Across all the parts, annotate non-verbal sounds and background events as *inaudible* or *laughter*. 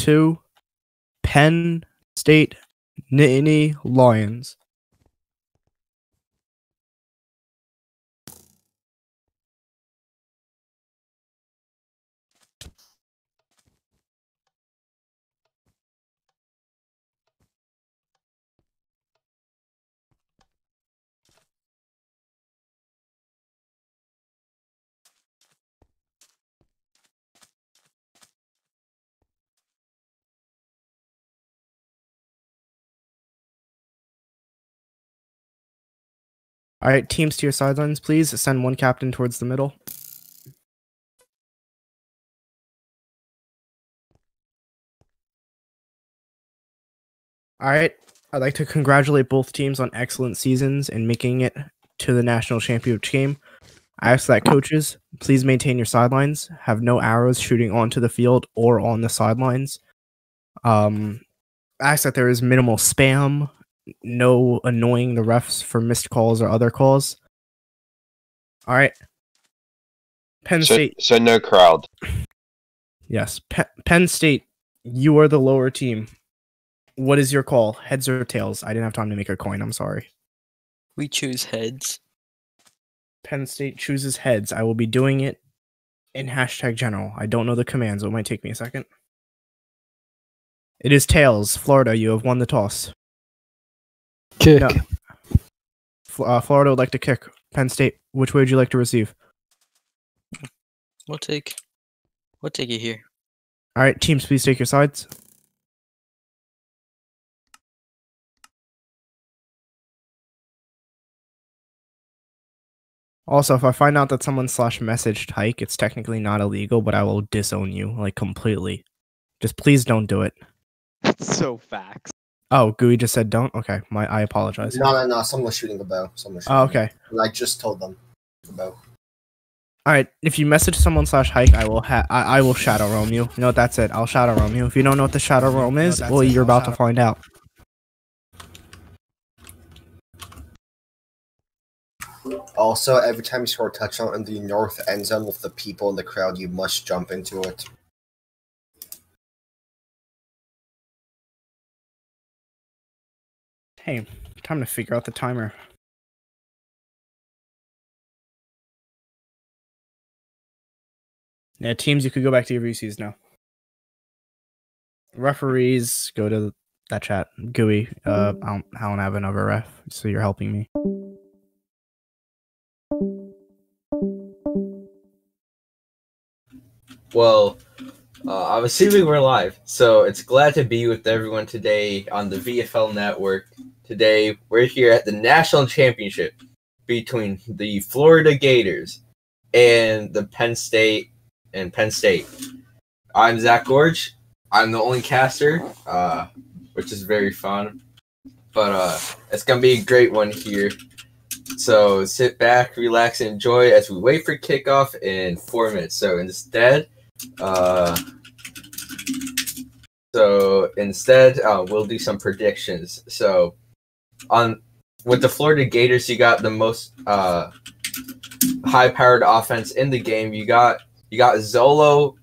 to Penn State Nittany Lions. All right, teams to your sidelines, please. Send one captain towards the middle. All right, I'd like to congratulate both teams on excellent seasons and making it to the national championship game. I ask that coaches please maintain your sidelines, have no arrows shooting onto the field or on the sidelines. Um, I ask that there is minimal spam, no annoying the refs for missed calls or other calls. All right. Penn So, State, so no crowd. *clears throat* yes. Pe- Penn State, you are the lower team. What is your call? Heads or tails? I didn't have time to make a coin. I'm sorry. We choose heads. Penn State chooses heads. I will be doing it in hashtag general. I don't know the commands. so It might take me a second. It is tails. Florida, you have won the toss. Kick. No. Uh, Florida would like to kick. Penn State, which way would you like to receive? We'll take. We'll take it here. All right, teams, please take your sides. Also, if I find out that someone slash messaged Hike, it's technically not illegal, but I will disown you like completely. Just please don't do it. That's *laughs* so facts. Oh, Gooey just said don't. Okay, my I apologize. No, no, no. Someone was shooting a bow. Someone was shooting Oh, bow. okay. And I just told them the bow. All right. If you message someone slash hike, I will ha- I, I will shadow roam you. You know that's it. I'll shadow roam you. If you don't know what the shadow roam is, that's well, it. you're I'll about to find out. Also, every time you score a touchdown in the north end zone with the people in the crowd, you must jump into it. Hey, time to figure out the timer. Yeah, teams, you could go back to your VCs now. Referees, go to that chat. GUI, uh, I don't, I don't have another ref, so you're helping me. Well, uh, I'm assuming we're live, so it's glad to be with everyone today on the VFL network. Today, we're here at the national championship between the Florida Gators and the Penn State and Penn State. I'm Zach Gorge. I'm the only caster, uh, which is very fun. But uh, it's gonna be a great one here. So sit back, relax, and enjoy as we wait for kickoff in four minutes. So instead, uh, so instead, uh, we'll do some predictions. So, on with the Florida Gators, you got the most uh, high-powered offense in the game. You got you got Zolo,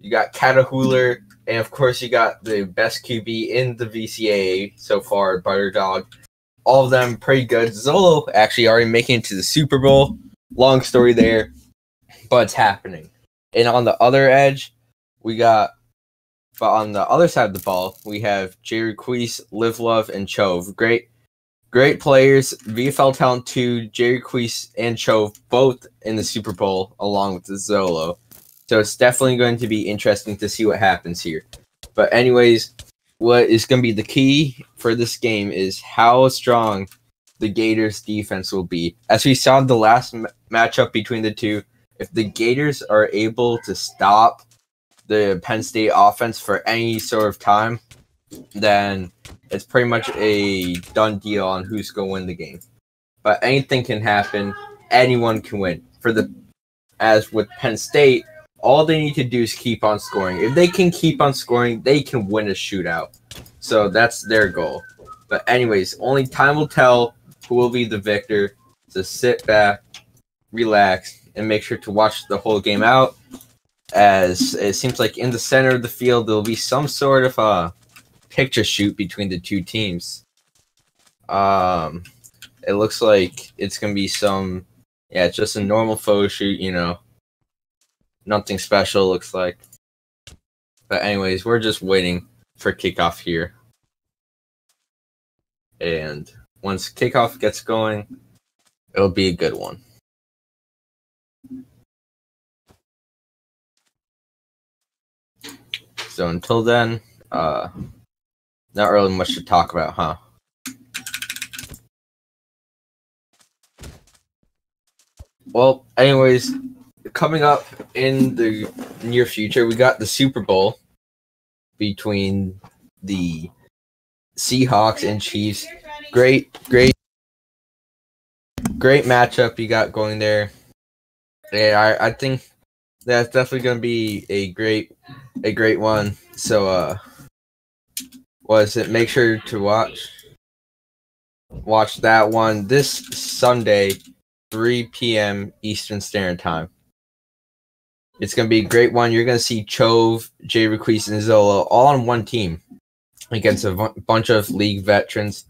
you got Catahoula, and of course, you got the best QB in the VCA so far, Butterdog. All of them pretty good. Zolo actually already making it to the Super Bowl. Long story there, but it's happening. And on the other edge, we got, but on the other side of the ball, we have Jerry Queese, Live Love, and Chove. Great, great players. VFL talent two, Jerry Queese and Chove, both in the Super Bowl along with the Zolo. So it's definitely going to be interesting to see what happens here. But anyways, what is going to be the key for this game is how strong the Gators defense will be. As we saw in the last m- matchup between the two, if the Gators are able to stop the Penn State offense for any sort of time, then it's pretty much a done deal on who's going to win the game. But anything can happen. Anyone can win. For the as with Penn State, all they need to do is keep on scoring. If they can keep on scoring, they can win a shootout. So that's their goal. But anyways, only time will tell who will be the victor. So sit back, relax, and make sure to watch the whole game out. as it seems like in the center of the field there'll be some sort of a picture shoot between the two teams. Um, it looks like it's gonna be some, yeah, it's just a normal photo shoot, you know, nothing special. Looks like, but anyways, we're just waiting for kickoff here, and once kickoff gets going, it'll be a good one. So until then, uh, not really much to talk about, huh? Well, anyways, coming up in the near future, we got the Super Bowl between the Seahawks and Chiefs. Great, great, great matchup you got going there. Yeah, I, I think that's definitely going to be a great, a great one. So, uh, was it? Make sure to watch, watch that one this Sunday, 3 p.m. Eastern Standard Time. It's to be a great one. You're to see Chove, Jay Requise, and Zolo all on one team against a bunch of league veterans.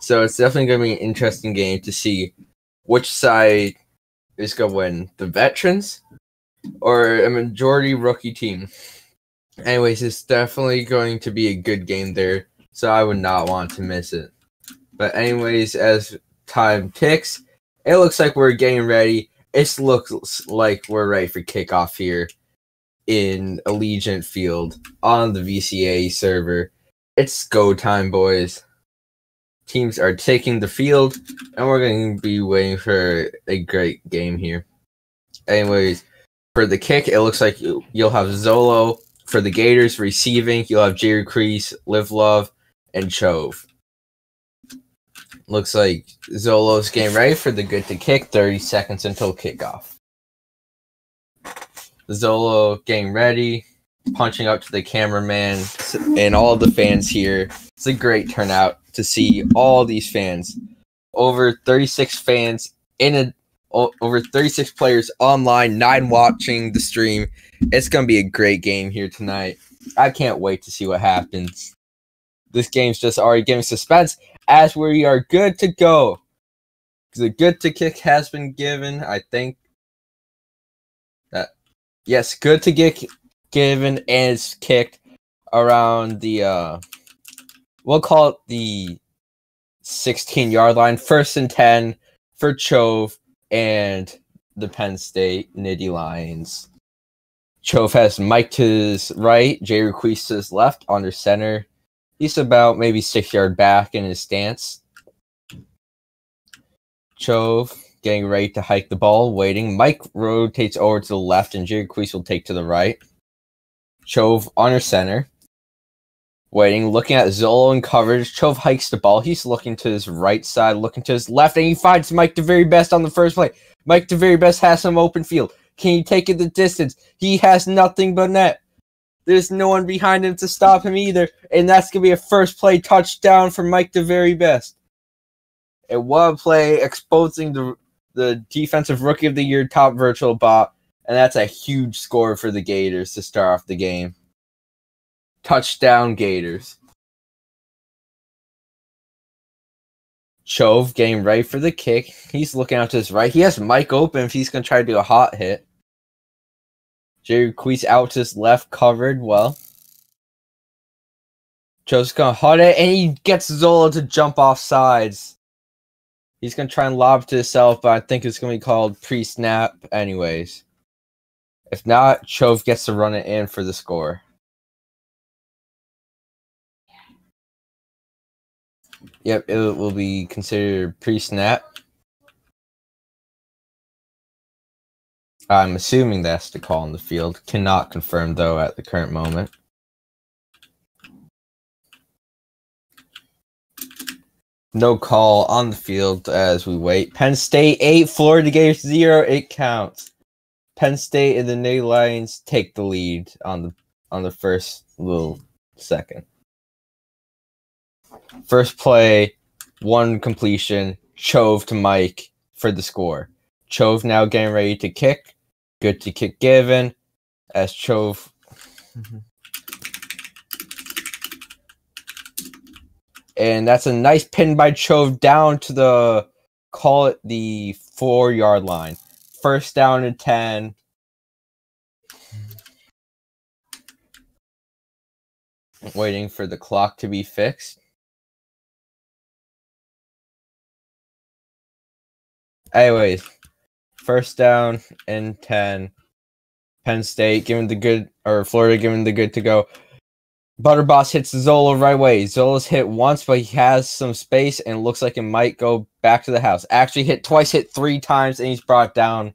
So it's definitely to be an interesting game to see which side is to win the veterans or a majority rookie team. Anyways, it's definitely going to be a good game there. So I would not want to miss it. But, anyways, as time ticks, it looks like we're getting ready it looks like we're ready for kickoff here in Allegiant Field on the VCA server. It's go time, boys. Teams are taking the field, and we're going to be waiting for a great game here. Anyways, for the kick, it looks like you'll have Zolo for the Gators receiving. You'll have Jerry Crease, Live Love, and Chove. Looks like Zolo's getting ready for the good to kick. 30 seconds until kickoff. Zolo getting ready, punching up to the cameraman and all the fans here. It's a great turnout to see all these fans. Over 36 fans in a over 36 players online, nine watching the stream. It's going to be a great game here tonight. I can't wait to see what happens. This game's just already giving suspense as we are good to go. The good to kick has been given. I think that yes, good to get given and it's kicked around the uh we'll call it the 16 yard line, first and 10 for Chove and the Penn State Nittany Lions. Chove has Mike to his right, Jay Requise to his left, under center. He's about maybe six yard back in his stance. Chove getting ready to hike the ball, waiting. Mike rotates over to the left, and Jay Requise will take to the right. Chove under center. Waiting, looking at Zolo in coverage. Chove hikes the ball. He's looking to his right side, looking to his left, and he finds Mike the very best on the first play. Mike the very best has some open field. Can he take it the distance? He has nothing but net. There's no one behind him to stop him either, and that's gonna be a first play touchdown for Mike the very best. And one play exposing the the defensive rookie of the year top virtual bot, and that's a huge score for the Gators to start off the game. Touchdown Gators. Chove getting ready for the kick. He's looking out to his right. He has Mike open if he's gonna try to do a hot hit. Jerry Queese out to his left, covered well. Joe's gonna hot it, and he gets Zola to jump off sides. He's gonna try and lob to himself, but I think it's gonna be called pre-snap anyways. If not, Chove gets to run it in for the score. Yep, it will be considered pre-snap. I'm assuming that's the call in the field. Cannot confirm though at the current moment. No call on the field as we wait. Penn State 8, Florida Gators 0. It counts. Penn State and the Nittany Lions take the lead on the on the first little second. First play, one completion, Chove to Mike for the score. Chove now getting ready to kick. Good to kick given. as Chove. And that's a nice pin by Chove down to the call it the four yard line. First down and 10. Waiting for the clock to be fixed. Anyways, first down and 10. Penn State giving the good, or Florida giving the good to go. Butterboss hits Zola right away. Zola's hit once, but he has some space and looks like it might go back to the house. Actually, hit twice, hit three times, and he's brought down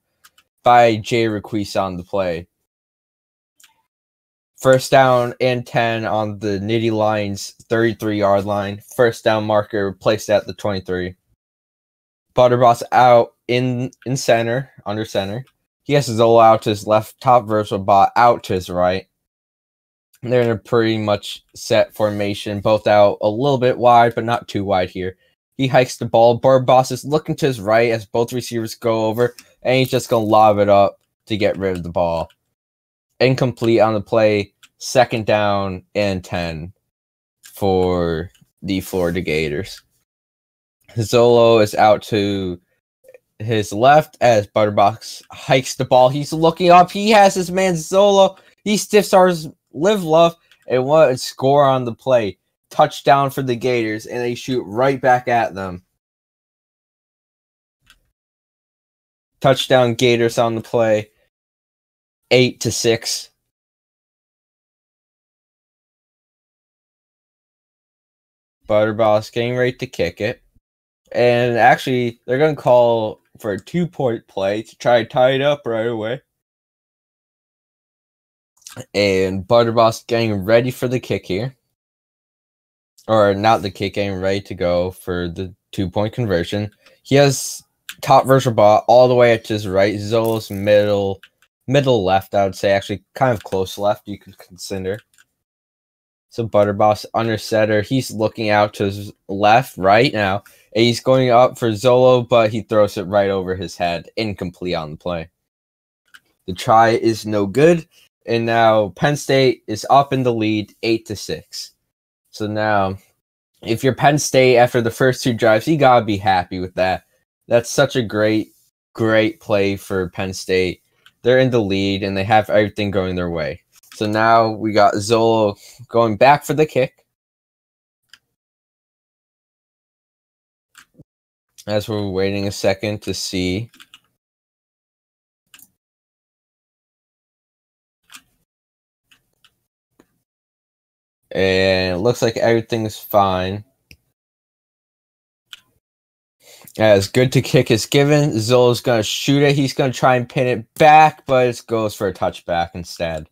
by Jay Requise on the play. First down and 10 on the Nittany Lions 33 yard line. First down marker placed at the 23. Butterboss out in in center, under center. He has Zola out to his left, top versatile bot out to his right. They're in a pretty much set formation, both out a little bit wide, but not too wide here. He hikes the ball. Butterboss is looking to his right as both receivers go over, and he's just going to lob it up to get rid of the ball. Incomplete on the play, second down and 10 for the Florida Gators. Zolo is out to his left as Butterboss hikes the ball. He's looking up. He has his man Zolo. He stiffs ours live love and what a score on the play. Touchdown for the Gators, and they shoot right back at them. Touchdown Gators on the play. Eight to six. Butterboss getting ready to kick it. And actually, they're going to call for a two point play to try to tie it up right away. And Butterboss getting ready for the kick here. Or not the kick, getting ready to go for the two point conversion. He has top vertical ball all the way at his right. Zolo's middle, middle left, I would say. Actually, kind of close left, you could consider. So Butterboss under setter. He's looking out to his left right now. He's going up for Zolo, but he throws it right over his head. Incomplete on the play. The try is no good. And now Penn State is up in the lead eight to six. So now if you're Penn State after the first two drives, you gotta be happy with that. That's such a great, great play for Penn State. They're in the lead and they have everything going their way. So now we got Zolo going back for the kick. As we're waiting a second to see. And it looks like everything's fine. As good to kick is given, Zolo's gonna shoot it. He's gonna try and pin it back, but it goes for a touchback instead.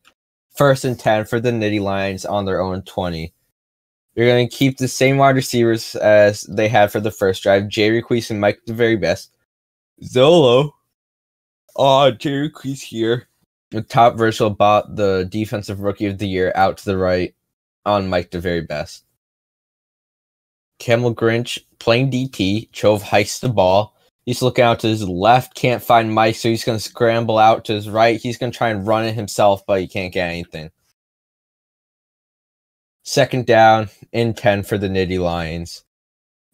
First and 10 for the Nittany Lions on their own 20. You're going to keep the same wide receivers as they had for the first drive. Jay Requise and Mike the very best. Zolo. Oh, Jay Requise here. The top virtual bot the defensive rookie of the year out to the right on Mike the very best. Camel Grinch playing DT. Chove hikes the ball. He's looking out to his left, can't find Mike, so he's going to scramble out to his right. He's going to try and run it himself, but he can't get anything. Second down in 10 for the Nittany Lions.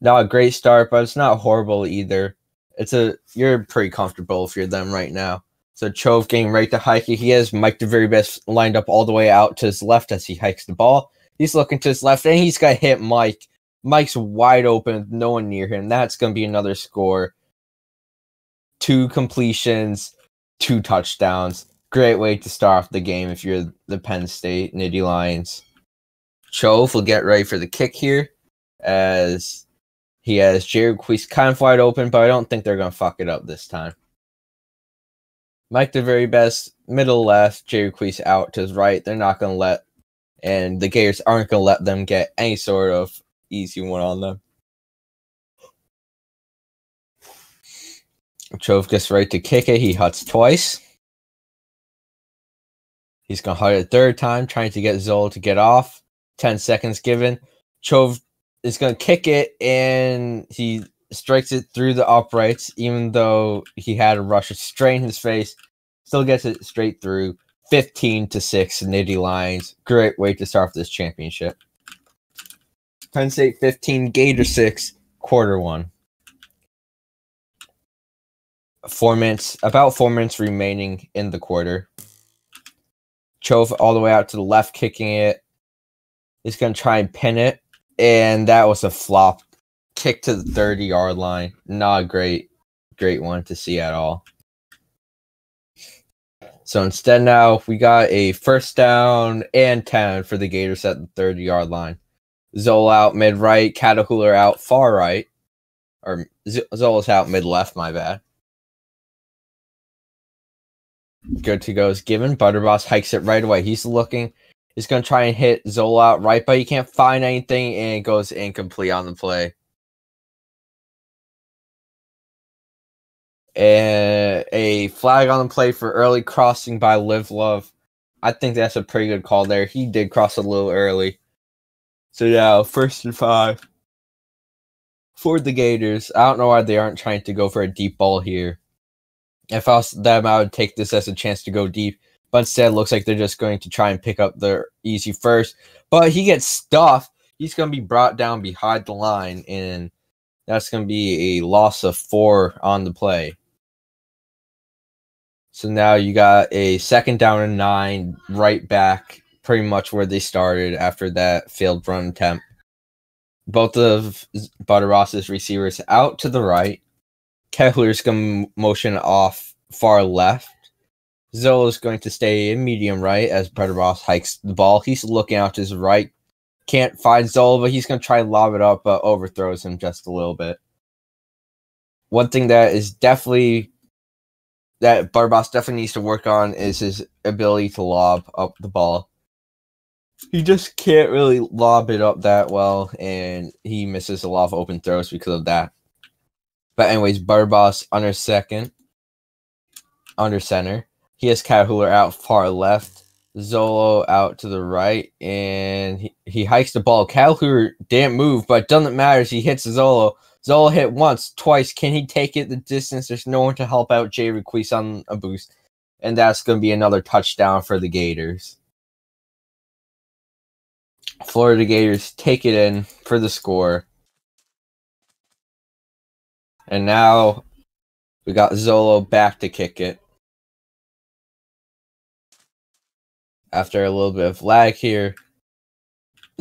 Not a great start, but it's not horrible either. It's a you're pretty comfortable if you're them right now. So Chove getting right to hike. He has Mike the very best lined up all the way out to his left as he hikes the ball. He's looking to his left and he's got hit Mike. Mike's wide open, no one near him. That's gonna be another score two completions, two touchdowns. Great way to start off the game if you're the Penn State Nittany Lions. Chove will get ready for the kick here as he has Queese kind of wide open, but I don't think they're going to fuck it up this time. Mike, the very best, middle left, Queese out to his right. They're not going to let, and the Gators aren't going to let them get any sort of easy one on them. Chove gets right to kick it. He huts twice. He's going to hut it a third time, trying to get Zola to get off. 10 seconds given. Chove is going to kick it, and he strikes it through the uprights, even though he had a rusher straight in his face. Still gets it straight through. 15 to 6 Nittany Lions. Great way to start off this championship. Penn State 15, Gator 6, quarter one. Four minutes, about four minutes remaining in the quarter. Chove all the way out to the left, kicking it. He's going to try and pin it. And that was a flop. Kick to the 30 yard line. Not a great, great one to see at all. So instead, now we got a first down and 10 for the Gators at the 30 yard line. Zola out mid right, Catahoula out far right. Or Z- Zola's out mid left, my bad. Good to go is given. Butterboss hikes it right away. He's looking. He's going to try and hit Zola right, but he can't find anything and it goes incomplete on the play. And a flag on the play for early crossing by Live Love. I think that's a pretty good call there. He did cross a little early. So now, first and five for the Gators. I don't know why they aren't trying to go for a deep ball here. If I was them, I would take this as a chance to go deep. But instead, looks like they're just going to try and pick up their easy first. But he gets stuffed. He's going to be brought down behind the line, and that's going to be a loss of four on the play. So now you got a second down and nine right back, pretty much where they started after that failed run attempt. Both of Butterboss's receivers out to the right. Kehler's going to motion off far left. Zola's going to stay in medium right as Butterboss hikes the ball. He's looking out to his right. Can't find Zola, but he's going to try and lob it up, but overthrows him just a little bit. One thing that is definitely that Butterboss definitely needs to work on is his ability to lob up the ball. He just can't really lob it up that well, and he misses a lot of open throws because of that. But anyways, Butterboss under second, under center. He has Catahoula out far left, Zolo out to the right, and he, he hikes the ball. Catahoula didn't move, but doesn't matter. He hits Zolo. Zolo hit once, twice. Can he take it the distance? There's no one to help out Jay Requise on a boost. And that's going to be another touchdown for the Gators. Florida Gators take it in for the score. And now we got Zolo back to kick it. After a little bit of lag here,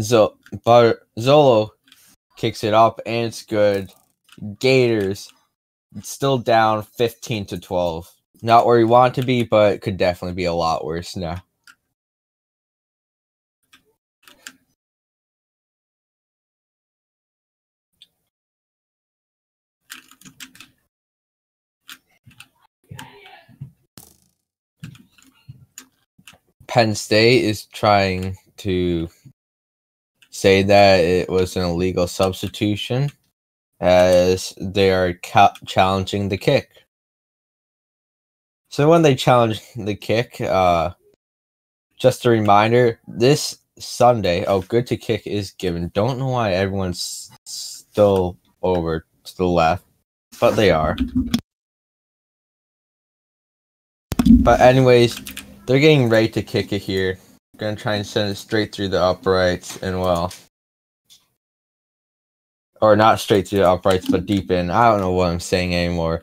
Zo- but Zolo kicks it up and it's good. Gators still down 15 to 12. Not where you want to be, but could definitely be a lot worse now. Penn State is trying to say that it was an illegal substitution as they are ca- challenging the kick. So when they challenge the kick, uh, just a reminder this Sunday, oh, good to kick is given. Don't know why everyone's still over to the left, but they are. But, anyways, they're getting ready to kick it here. Gonna try and send it straight through the uprights and well. Or not straight through the uprights, but deep in. I don't know what I'm saying anymore.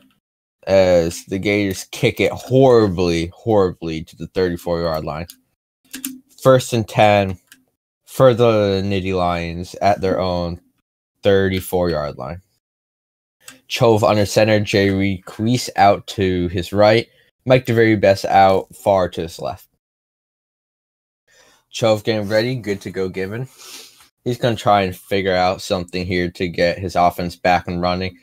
As the Gators kick it horribly, horribly to the 34 yard line. First and 10 for the Nittany Lions at their own 34 yard line. Chove under center, Jay Requise out to his right. Mike the very best out far to his left. Chove getting ready, good to go given. He's going to try and figure out something here to get his offense back and running.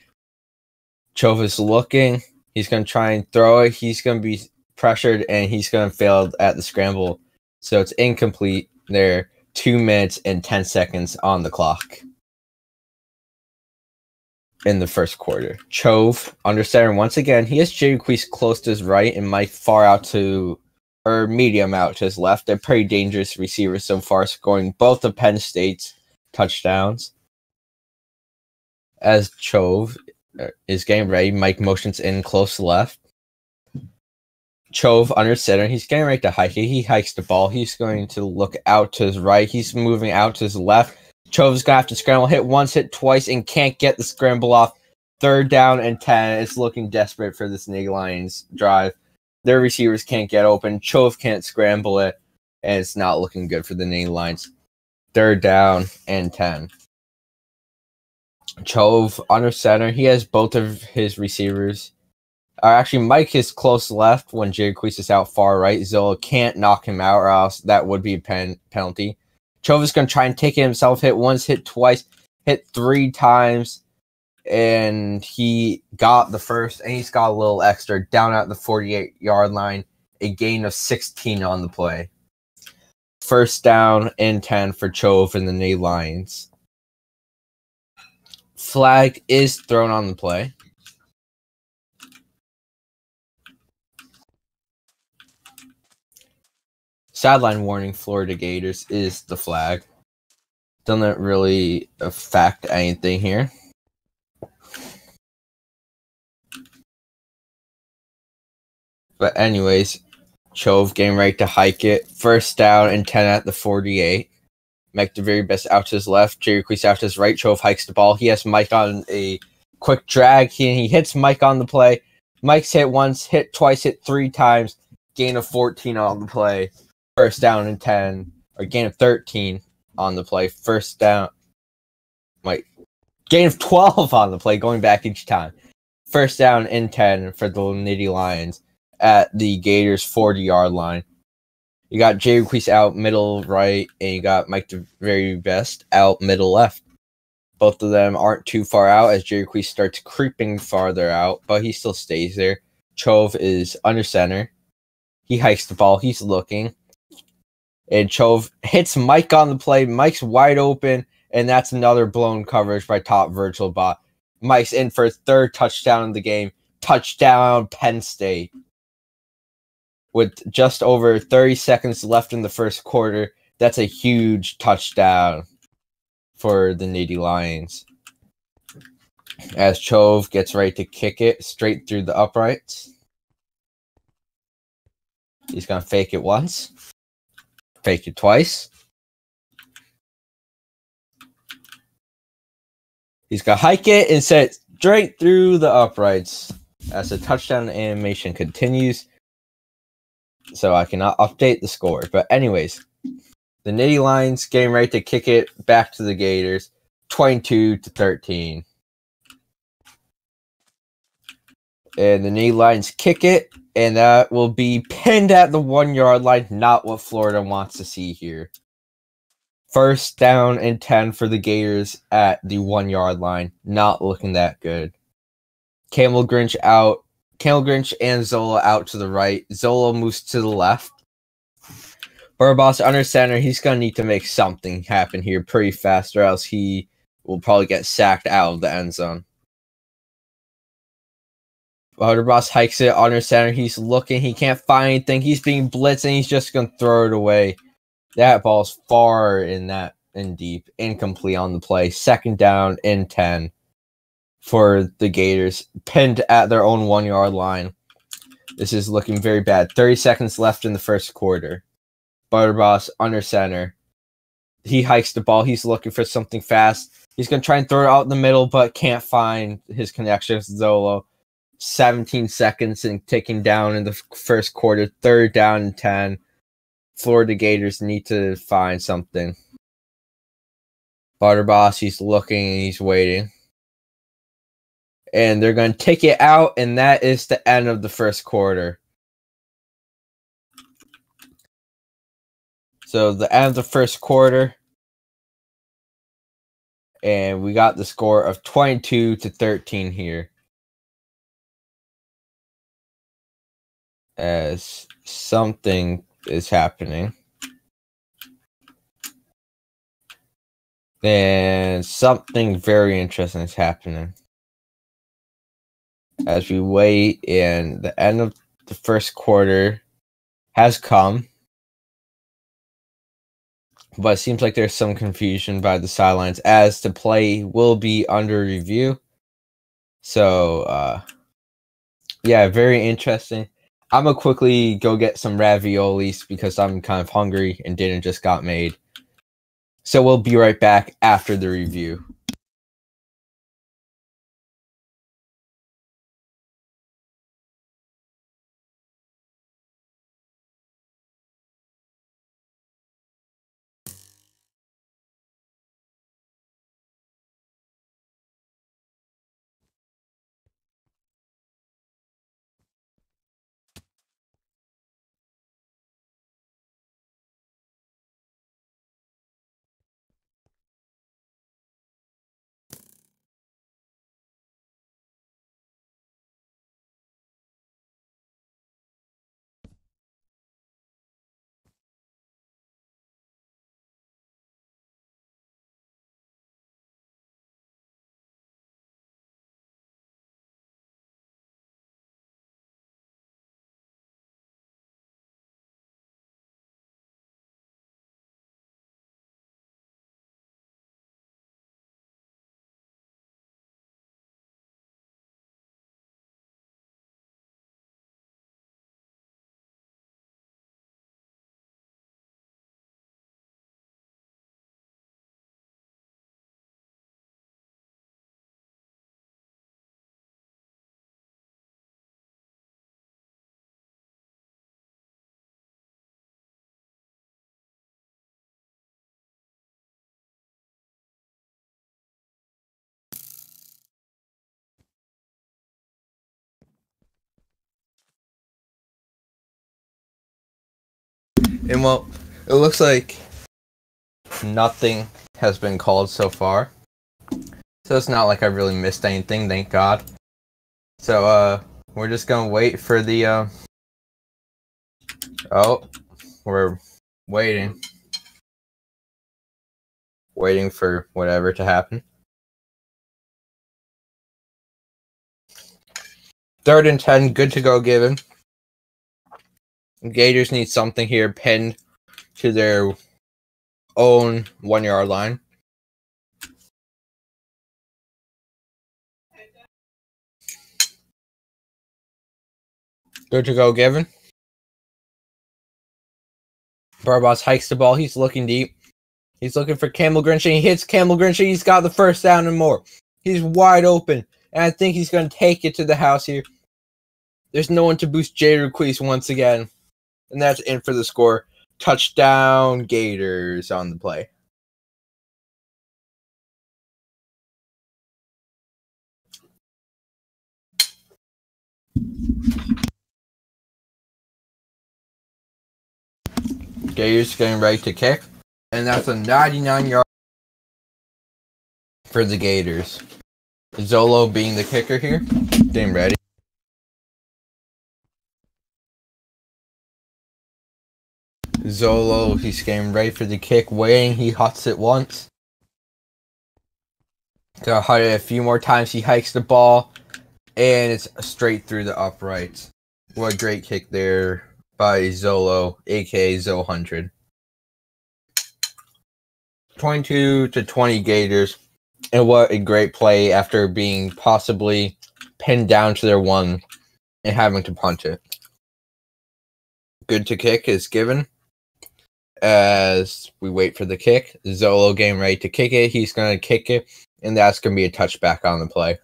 Chove is looking. He's going to try and throw it. He's going to be pressured and he's going to fail at the scramble. So it's incomplete. There, two minutes and 10 seconds on the clock in the first quarter. Chove under center once again. He has Jay Requise close to his right and Mike far out to or medium out to his left. They're pretty dangerous receivers so far, scoring both of Penn State's touchdowns. As Chove uh, is getting ready, Mike motions in close left. Chove under center. He's getting ready to hike it. He hikes the ball. He's going to look out to his right. He's moving out to his left. Chove's gonna have to scramble, hit once, hit twice, and can't get the scramble off. Third down and ten. It's looking desperate for this Nittany Lions drive. Their receivers can't get open. Chove can't scramble it, and it's not looking good for the Nittany Lions. Third down and ten. Chove under center. He has both of his receivers. Uh, actually, Mike is close left when Jadaquise is out far right. Zola can't knock him out, or else that would be a pen- penalty. Going to try and take it himself. Hit once, hit twice, hit three times, and he got the first, and he's got a little extra down at the 48 yard line. A gain of 16 on the play. First down and 10 for Chove and the Nittany Lions. Flag is thrown on the play. Sideline warning Florida Gators is the flag. Doesn't really affect anything here. But anyways, Chove getting right to hike it. First down and 10 at the 48. Make the very best out to his left. Jerry Jadaquise out to his right. Chove hikes the ball. He has Mike on a quick drag. He, he hits Mike on the play. Mike's hit once, hit twice, hit three times. Gain of 14 on the play. First down and 10. Or gain of 13 on the play. First down. Wait. Gain of 12 on the play, going back each time. First down and 10 for the Nittany Lions at the Gators 40 yard line. You got Jay Jadaquise out middle right, and you got Mike the very best out middle left. Both of them aren't too far out as Jay Jadaquise starts creeping farther out, but he still stays there. Chove is under center. He hikes the ball. He's looking. And Chove hits Mike on the play. Mike's wide open, and that's another blown coverage by top virtual bot. Mike's in for a third touchdown in the game. Touchdown, Penn State with just over 30 seconds left in the first quarter. That's a huge touchdown for the Nittany Lions. As Chove gets ready to kick it straight through the uprights. He's going to fake it once, fake it twice. He's going to hike it and set it straight through the uprights as the touchdown animation continues so I cannot update the score. But anyways, the Nittany Lions getting ready to kick it back to the Gators, twenty-two to thirteen. And the Nittany Lions kick it, and that will be pinned at the one yard line. Not what Florida wants to see here. First down and 10 for the Gators at the one yard line. Not looking that good. Camel Grinch out Camel Grinch and Zola out to the right. Zola moves to the left. Barbados under center. He's gonna need to make something happen here pretty fast, or else he will probably get sacked out of the end zone. Barbados hikes it under center. He's looking. He can't find anything. He's being blitzed, and he's just gonna throw it away. That ball's far in that in deep, incomplete on the play. Second down in ten for the Gators, pinned at their own one yard line. This is looking very bad. 30 seconds left in the first quarter. Butterboss under center. He hikes the ball. He's looking for something fast. He's going to try and throw it out in the middle, but can't find his connection with Zolo. 17 seconds and ticking down in the first quarter. Third down and 10. Florida Gators need to find something. Butterboss, he's looking he's waiting and they're going to take it out, and that is the end of the first quarter. So the end of the first quarter, and we got the score of 22 to 13 here. As something is happening. And something very interesting is happening as we wait and the end of the first quarter has come. But it seems like there's some confusion by the sidelines as to play will be under review. So uh yeah, very interesting. I'm gonna quickly go get some raviolis because I'm kind of hungry and dinner just got made. So we'll be right back after the review. And well, it looks like nothing has been called so far. So it's not like I really missed anything, thank God. So uh we're just gonna wait for the uh Oh we're waiting. Waiting for whatever to happen. Third and ten, good to go given. Gators need something here pinned to their own one yard line. Good to go, given. Butterboss hikes the ball. He's looking deep. He's looking for Camel Grinchy. He hits Camel Grinchy. He's got the first down and more. He's wide open. And I think he's going to take it to the house here. There's no one to boost Jay Requise once again. And that's in for the score. Touchdown Gators on the play. Gators getting ready to kick. And that's a 99 yard for the Gators. Zolo being the kicker here. Getting ready. Zolo, he's getting ready for the kick, waiting. He huts it once. Gonna hut it a few more times. He hikes the ball, and it's straight through the uprights. What a great kick there by Zolo, aka Zo100. 22 to 20 Gators. And what a great play after being possibly pinned down to their one and having to punt it. Good to kick is given as we wait for the kick. Zolo getting ready to kick it. He's going to kick it, and that's going to be a touchback on the play.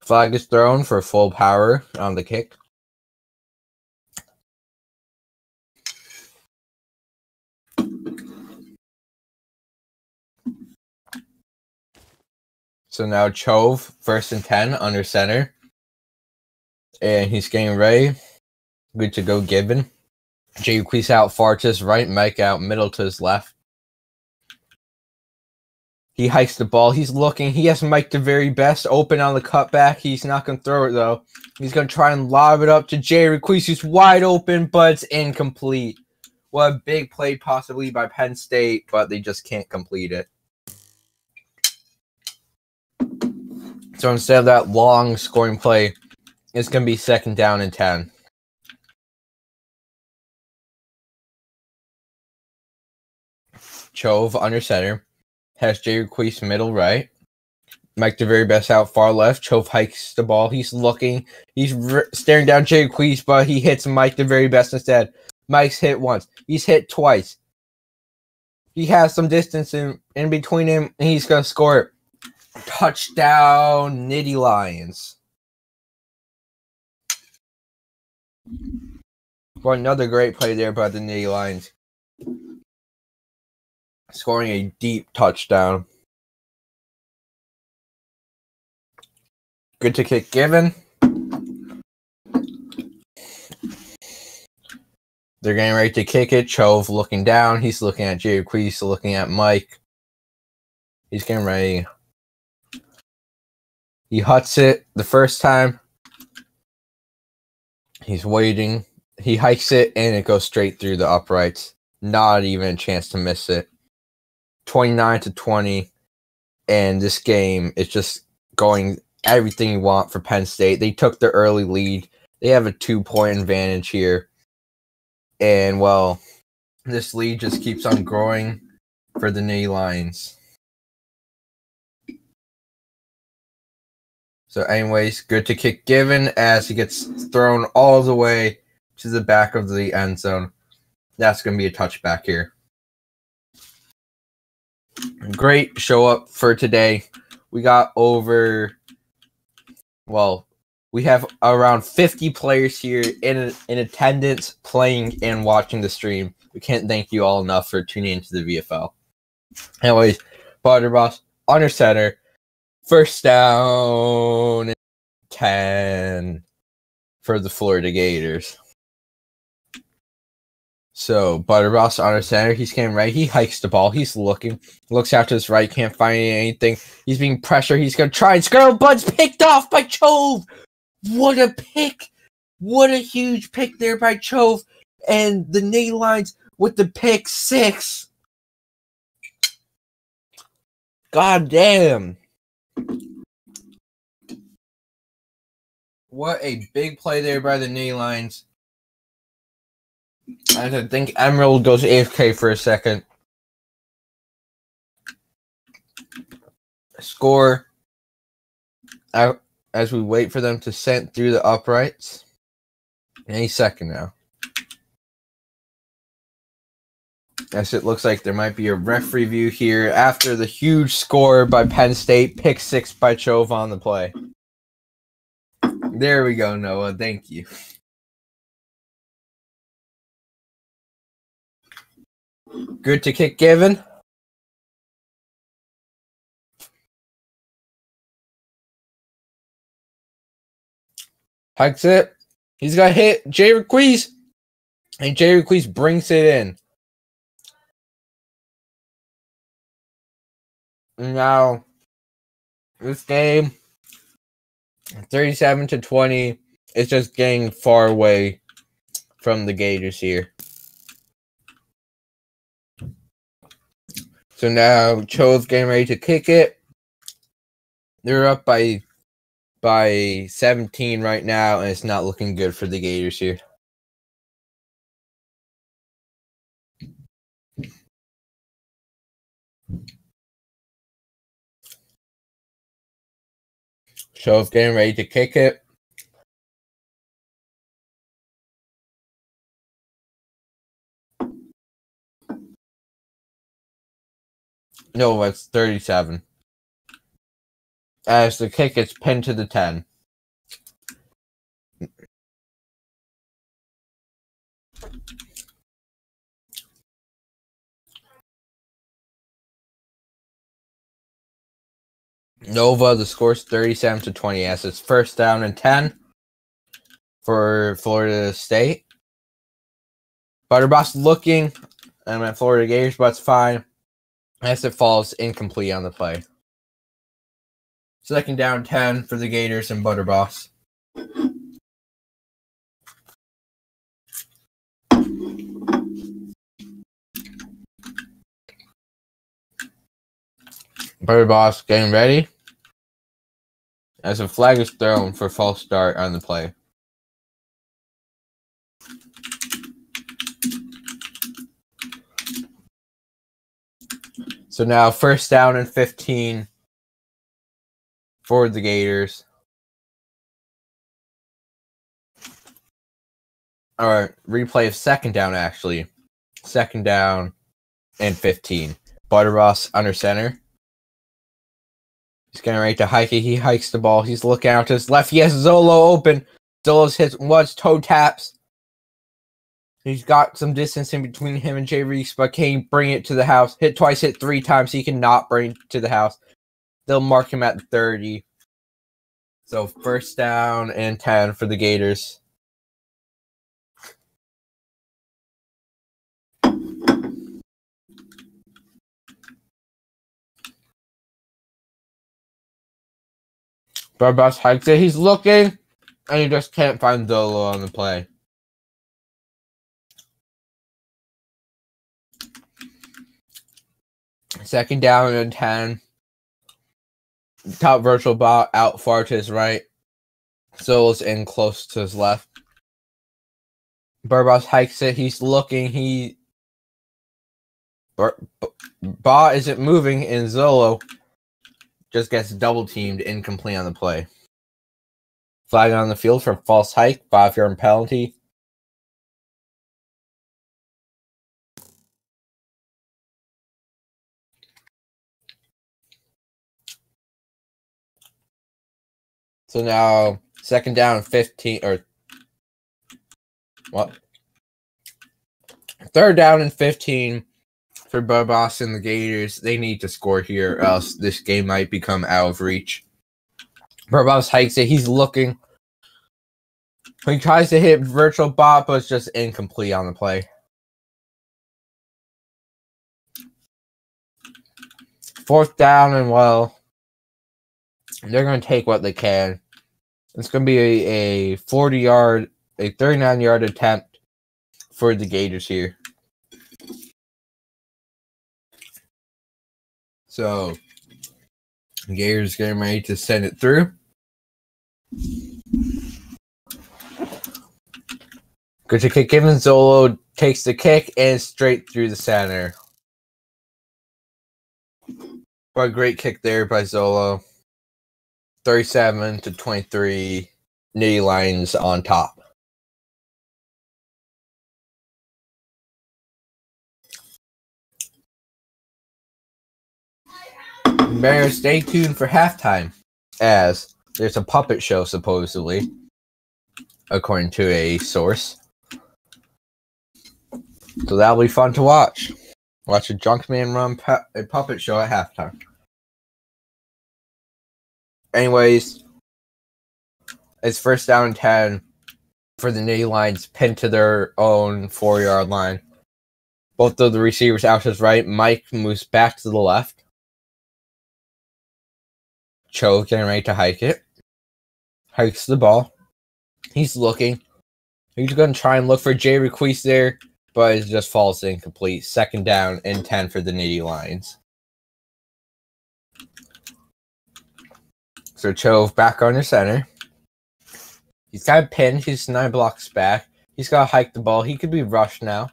Flag is thrown for full power on the kick. So now Chove, first and 10 under center. And he's getting ready. Good to go, Gibbon. Jay Queese out far to his right, Mike out middle to his left. He hikes the ball. He's looking. He has Mike the very best open on the cutback. He's not going to throw it, though. He's going to try and lob it up to Jay Requise, who's wide open, but it's incomplete. What a big play, possibly by Penn State, but they just can't complete it. So instead of that long scoring play, it's going to be second down and 10. Chove under center. Has Jay Requise middle right. Mike the very best out far left. Chove hikes the ball. He's looking. He's staring down Jay Quees, but he hits Mike the very best instead. Mike's hit once. He's hit twice. He has some distance in, in between him, and he's gonna score it. Touchdown, Nittany Lions. Well, another great play there by the Nittany Lions. Scoring a deep touchdown. Good to kick given. They're getting ready to kick it. Chove looking down. He's looking at Jay Queese, looking at Mike. He's getting ready. He huts it the first time. He's waiting. He hikes it and it goes straight through the uprights. Not even a chance to miss it. 29 to 20. And this game is just going everything you want for Penn State. They took the early lead. They have a two point advantage here. And well, this lead just keeps on growing for the Nittany Lions. So, anyways, good to kick given as he gets thrown all the way to the back of the end zone. That's going to be a touchback here. Great show up for today. We got over, well, we have around 50 players here in in attendance playing and watching the stream. We can't thank you all enough for tuning into the VFL. Anyways, Butterboss under center, first down, 10 for the Florida Gators. So Butterboss on his center, he's getting right. He hikes the ball. He's looking, looks after his right, can't find anything. He's being pressured. He's gonna try and score. Bud's picked off by Chove. What a pick! What a huge pick there by Chove. And the knee lines with the pick six. God damn. What a big play there by the knee lines. I think Emerald goes AFK for a second. Score out as we wait for them to send through the uprights. Any second now. As it looks like there might be a ref review here after the huge score by Penn State, pick six by Chove on the play. There we go, Noah. Thank you. Good to kick given. Hikes it. He's got hit. Jay Requeese. And Jay Requeese brings it in. Now, this game, 37 to 20, is just getting far away from the Gators here. So now Cho's getting ready to kick it. They're up by by 17 right now, and it's not looking good for the Gators here. Cho's getting ready to kick it. No, it's 37. As the kick is pinned to the 10. Nova, the score's 37 to 20 as it's first down and 10 for Florida State. Butterboss looking. I'm at Florida Gators, but it's fine as it falls incomplete on the play. Second down 10 for the Gators and Butterboss. Butterboss getting ready. As a flag is thrown for false start on the play. So now first down and 15 for the Gators. Or replay of second down, actually. Second down and 15. Butterboss under center. He's getting ready to hike it. He hikes the ball. He's looking out to his left. He has Zolo open. Zolo's hits was toe taps. He's got some distance in between him and Jay Reese, but can he bring it to the house? Hit twice, hit three times. He cannot bring it to the house. They'll mark him at 30. So first down and 10 for the Gators. Barbas hikes it. He's looking, and he just can't find Zolo on the play. Second down and 10. Top virtual bot out far to his right. Zolo's in close to his left. Barbas hikes it. He's looking. He. Bar- B- Ba isn't moving, and Zolo just gets double teamed incomplete on the play. Flag on the field for false hike, five yard penalty. So now second down 15 or what? Third down and 15 for Barbas and the Gators. They need to score here, else this game might become out of reach. Barbas hikes it. He's looking. He tries to hit virtual bot, but it's just incomplete on the play. Fourth down and well, they're going to take what they can. It's going to be a, a 40 yard, a 39 yard attempt for the Gators here. So, Gators getting ready to send it through. Good to kick. Given Zolo takes the kick and straight through the center. What a great kick there by Zolo. 37 to 23. Nittany Lions on top. Better stay tuned for halftime, as there's a puppet show supposedly, according to a source. So that'll be fun to watch. Watch a drunk man run pu- a puppet show at halftime. Anyways, it's first down and 10 for the Nittany Lions pinned to their own four yard line. Both of the receivers out to his right. Mike moves back to the left. Cho getting ready to hike it. Hikes the ball. He's looking. He's going to try and look for Jay Requise there, but it just falls incomplete. Second down and 10 for the Nittany Lions. So Chove back on the center. He's got a pin. He's nine blocks back. He's got to hike the ball. He could be rushed now.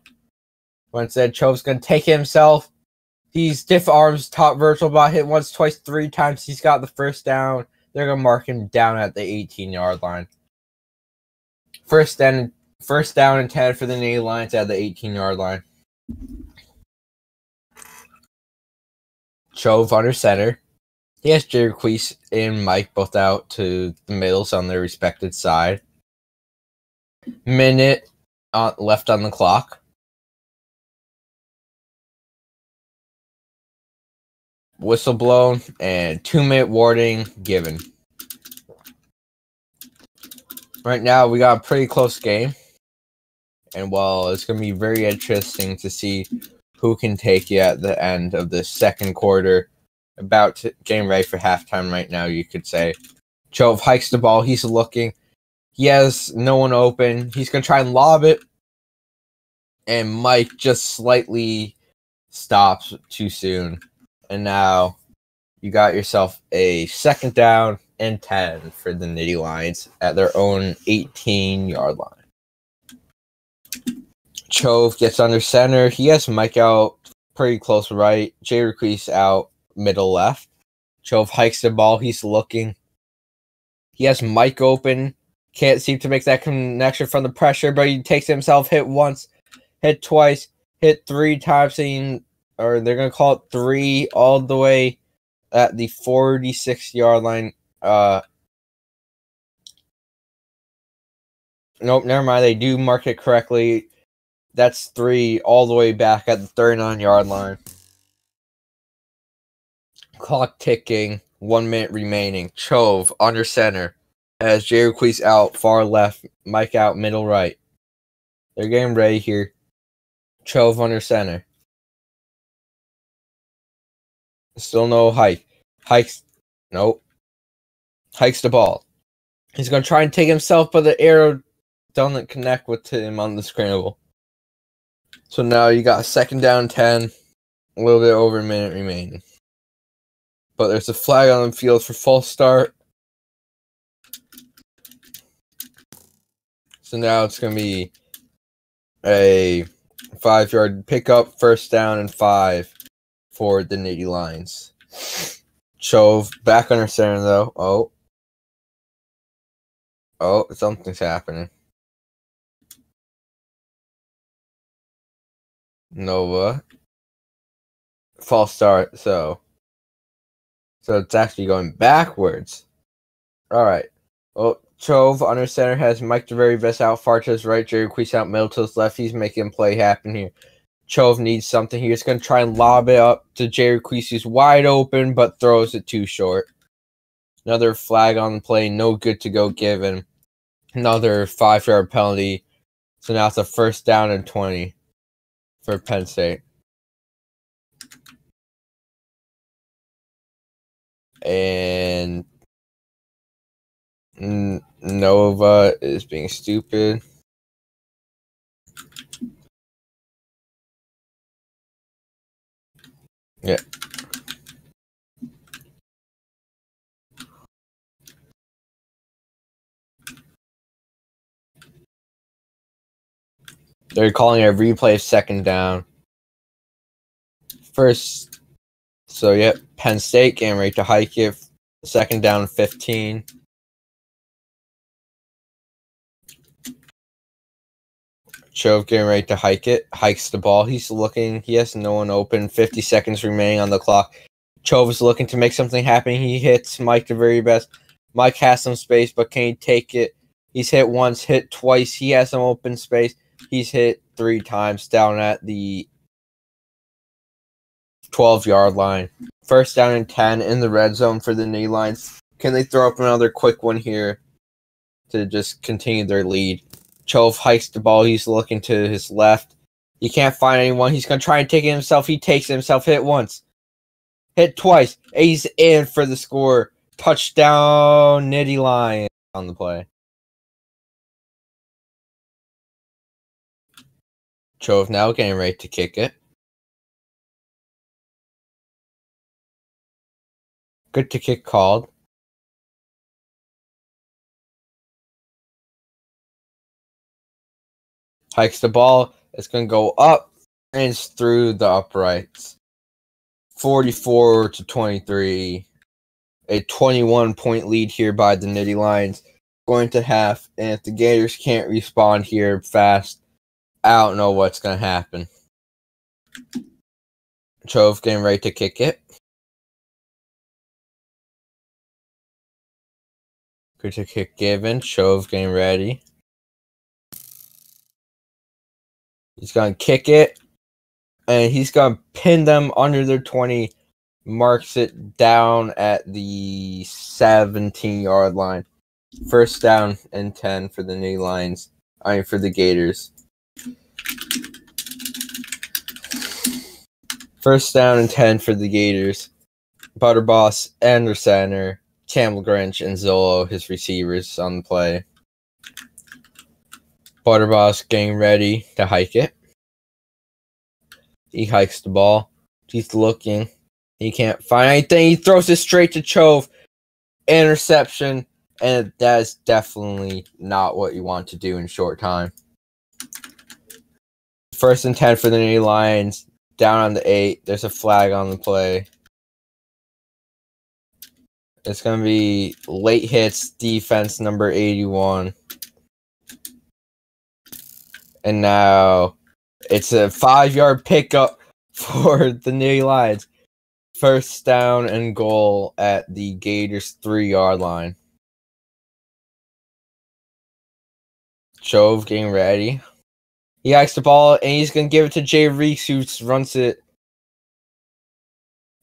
Once instead, Chove's going to take himself. He's stiff arms, top virtual bot, hit once, twice, three times. He's got the first down. They're going to mark him down at the 18 yard line. First down, first down and 10 for the Nittany Lions at the 18 yard line. Chove under center. He has Jerry Queese and Mike both out to the middles on their respected side. Minute uh, left on the clock. Whistle blown and two minute warning given. Right now, we got a pretty close game. And well, it's going to be very interesting to see who can take you at the end of the second quarter about to getting ready for halftime right now, you could say. Chove hikes the ball. He's looking. He has no one open. He's going to try and lob it. And Mike just slightly stops too soon. And now you got yourself a second down and 10 for the Nittany Lions at their own 18 yard line. Chove gets under center. He has Mike out pretty close right. Jay Requise out middle left. Chove hikes the ball. He's looking. He has Mike open. Can't seem to make that connection from the pressure, but he takes himself, hit once, hit twice, hit three times, and or they're gonna call it three all the way at the 46 yard line. Uh Nope, never mind. They do mark it correctly. That's three all the way back at the 39 yard line. Clock ticking. One minute remaining. Chove under center. As Jeriquise out far left. Mike out middle right. They're getting ready here. Chove under center. Still no hike. Hikes. Nope. Hikes the ball. He's going to try and take himself, but the arrow doesn't connect with him on the scramble. So now you got second down 10, a little bit over a minute remaining. But there's a flag on the field for false start. So now it's going to be a five yard pickup, first down, and five for the Nittany Lions. Chove back under center though. Oh. Oh, something's happening. Nova. False start, so so it's actually going backwards. Alright. Well oh, Chove under center has Mike the very best out far to his right, Jeriquise out middle to his left. He's making play happen here. Chove needs something here. He's gonna try and lob it up to Jerry Jeriquise who's wide open but throws it too short. Another flag on the play, no good to go given. Another five yard penalty. So now it's a first down and twenty for Penn State. And Nova is being stupid. Yeah. They're calling a replay of second down. First, so yep, Penn State getting ready to hike it. Second down, 15. Chove getting ready to hike it. Hikes the ball. He's looking. He has no one open. 50 seconds remaining on the clock. Chove is looking to make something happen. He hits Mike the very best. Mike has some space, but can he take it? He's hit once, hit twice. He has some open space. He's hit three times down at the 12 yard line. First down and 10 in the red zone for the knee lines. Can they throw up another quick one here to just continue their lead? Chove hikes the ball. He's looking to his left. He can't find anyone. He's going to try and take it himself. He takes himself. Hit once. Hit twice. He's in for the score. Touchdown, Nittany Lion on the play. Chove now getting ready to kick it. Good to kick called. Hikes the ball. It's going to go up and it's through the uprights. 44 to 23. A 21 point lead here by the Nittany Lions. Going to half. And if the Gators can't respond here fast, I don't know what's going to happen. Chove getting ready to kick it. To kick given. Chove getting ready. He's going to kick it. And he's going to pin them under their 20. Marks it down at the 17 yard line. First down and 10 for the New Lions. I mean, for the Gators. First down and 10 for the Gators. Butterboss, Ender Center, Campbell Grinch, and Zolo, his receivers on the play. Butterboss getting ready to hike it. He hikes the ball. He's looking. He can't find anything. He throws it straight to Chove. Interception. And that is definitely not what you want to do in short time. First and 10 for the New Lions. Down on the 8. There's a flag on the play. It's gonna be late hits defense number 81. And now it's a five yard pickup *laughs* for the New Lions. First down and goal at the Gators three yard line. Chove getting ready. He hikes the ball and he's gonna give it to Jay Reeks who runs it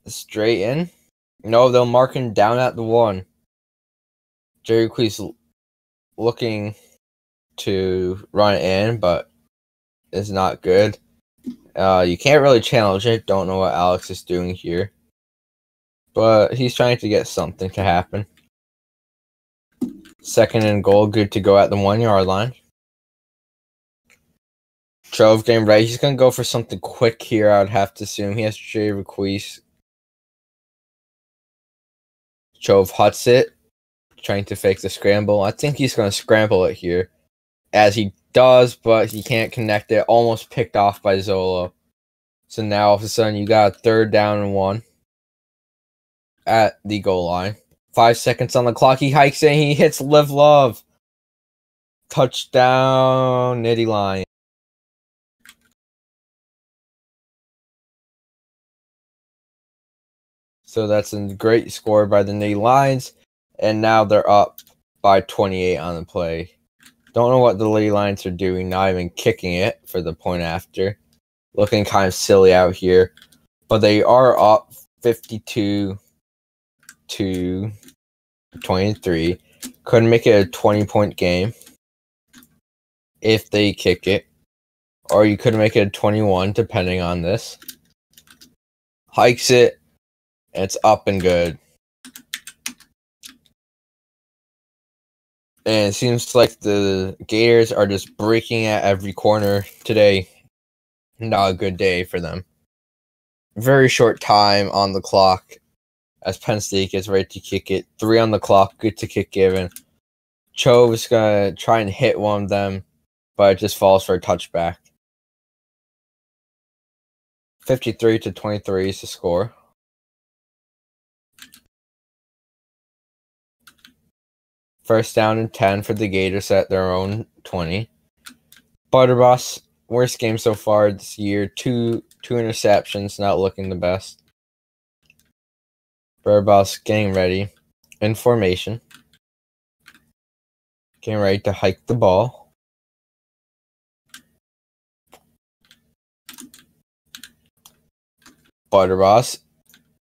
straight in. No, they'll mark him down at the one. Jerry Quees looking to run in, but it's not good. Uh, you can't really challenge it. Don't know what Alex is doing here, but he's trying to get something to happen. Second and goal, good to go at the one yard line. Trove game right. He's gonna go for something quick here. I'd have to assume he has Jerry Requise Chove huts it, trying to fake the scramble. I think he's going to scramble it here, as he does, but he can't connect it. Almost picked off by Zola. So now all of a sudden you got a third down and one at the goal line. Five seconds on the clock. He hikes in. He hits Live Love. Touchdown, Nittany Lion. So that's a great score by the Nittany Lions. And now they're up by 28 on the play. Don't know what the Lady Lions are doing, not even kicking it for the point after. Looking kind of silly out here. But they are up 52 to 23. Couldn't make it a 20 point game if they kick it. Or you could make it a 21 depending on this. Hikes it. It's up and good. And it seems like the Gators are just breaking at every corner today. Not a good day for them. Very short time on the clock as Penn State gets ready to kick it. Three on the clock, good to kick given. Cho is gonna try and hit one of them, but it just falls for a touchback. 53 to 23 is the score. First down and 10 for the Gators at their own 20. Butterboss, worst game so far this year. Two two interceptions, not looking the best. Butterboss getting ready in formation. Getting ready to hike the ball. Butterboss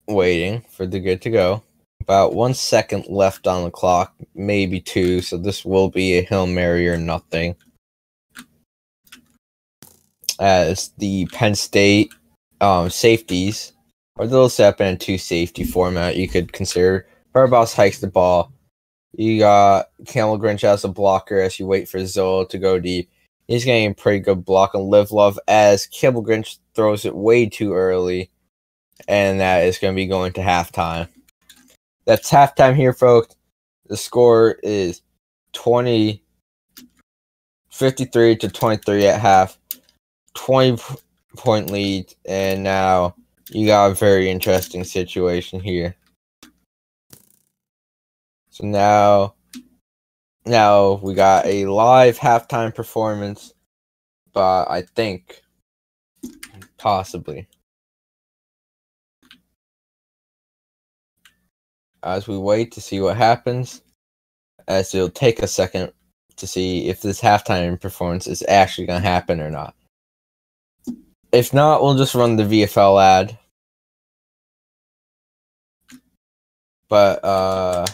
waiting for the good to go. About one second left on the clock, maybe two, so this will be a Hail Mary or nothing. As the Penn State um, safeties are little set up in a two safety format, you could consider Barbados hikes the ball. You got Camel Grinch as a blocker as you wait for Zola to go deep. He's getting a pretty good block on Live Love as Camel Grinch throws it way too early. And that is going to be going to halftime. That's halftime here, folks. The score is 20 53 to 23 at half. 20 point lead and now you got a very interesting situation here. So now now we got a live halftime performance but I think possibly as we wait to see what happens, as it'll take a second to see if this halftime performance is actually going to happen or not. If not, we'll just run the VFL ad. But uh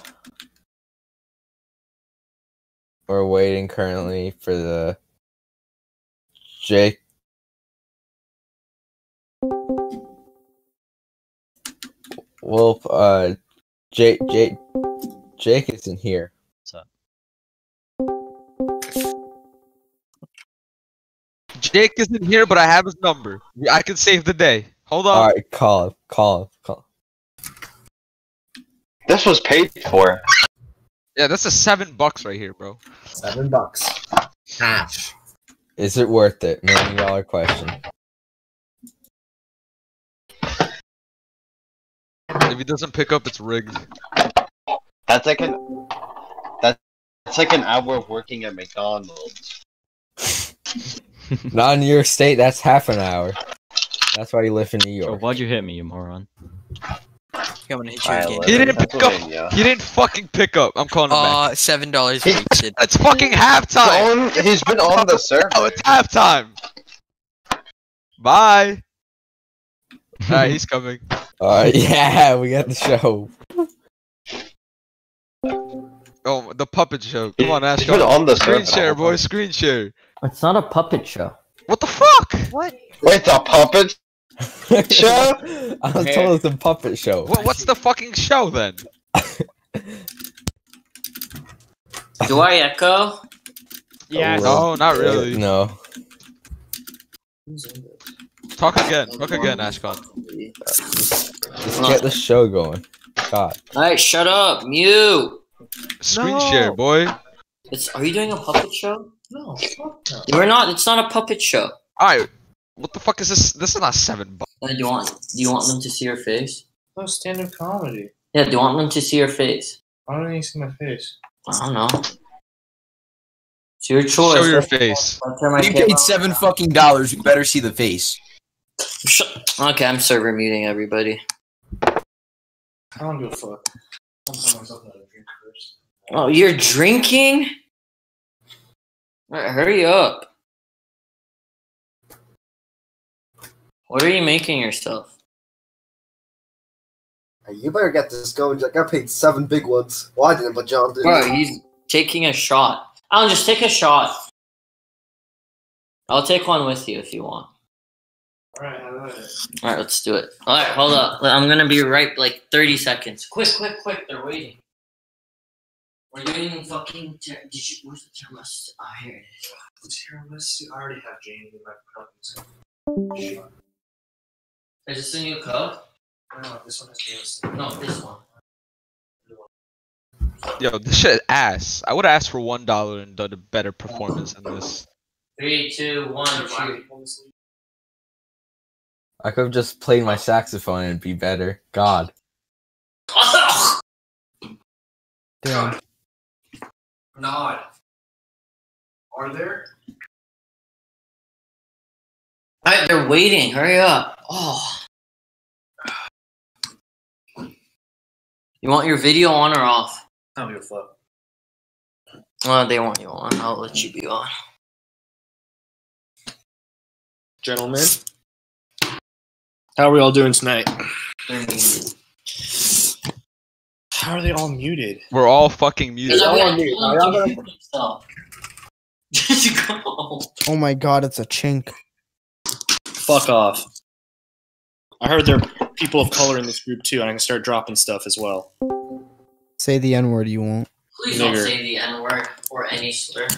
we're waiting currently for the Jake Well, uh Jake, Jake, Jake isn't here. What's up? Jake isn't here, but I have his number. I can save the day. Hold on. All right, call him, call him, call. This was paid for. Yeah, that's a seven bucks right here, bro. Seven bucks. Cash. Is it worth it? Million dollar question. If he doesn't pick up, it's rigged. That's like an that's that's like an hour of working at McDonald's. *laughs* Not in New York State. That's half an hour. That's why you live in New Bro, York. why'd you hit me, you moron? I'm gonna hit you again. He didn't pick up. He didn't fucking pick up. I'm calling him back. Uh, seven dollars He- wasted. It's fucking He's halftime. on- he's been on the server. Oh, it's halftime. Bye. *laughs* Alright, he's coming. Alright, *laughs* yeah, we got the show. Oh, the puppet show. Come on, Ash. He's on the server. Screen share, boys. Screen share. It's not a puppet show. What the fuck? What? Wait, the puppet *laughs* show? I was told it's a puppet show. What, what's the fucking show then? Do I echo? Yeah. No, not really. No. Talk again. Talk again, Ashcon. Let's get the show going. God. Alright, shut up. Mute. Screen No. share, boy. It's, are you doing a puppet show? No, We're not. It's not a puppet show. Alright. What the fuck is this? This is not seven bucks. Uh, do you want? Do you want them to see your face? No stand-up comedy. Yeah. Do you want them to see your face? Why don't you see my face? I don't know. It's your choice. Show your face. I'll turn my You paid seven fucking dollars. You better see the face. Shut- Okay, I'm server muting everybody. I don't give a fuck. I'm myself how drink first. Oh, you're drinking? Alright, hurry up. What are you making yourself? Hey, you better get this going, Jack. I paid seven big ones. Well, I didn't, but John did. Bro, he's taking a shot. I'll just take a shot. I'll take one with you if you want. Alright, how about it? Alright, let's do it. Alright, hold up. I'm gonna be right like 30 seconds. Quick, quick, quick. They're waiting. We're doing fucking. Ter- Did you? Where's the thermos? Oh, here it is. Let's hear let's see. I already have Jamie in my cup. Shot. Is this a new cup? No, this one has gas. No, this one. Yo, this shit ass. I would have asked for one dollar and done a better performance than this. Three, two, one, shoot. I could have just played my saxophone and be better. God. Damn. Not. Are there? Alright, they're waiting. Hurry up. Oh. You want your video on or off? I don't give a fuck. Well, they want you on. I'll let you be on. Gentlemen. How are we all doing tonight? How are they all muted? We're all fucking muted. Because all mute. gonna Are y'all kill yourself. Just go. Oh my god, it's a chink. Fuck off. I heard there are people of color in this group too, and I can start dropping stuff as well. Say the N word you won't. Please don't say the N word or any slur.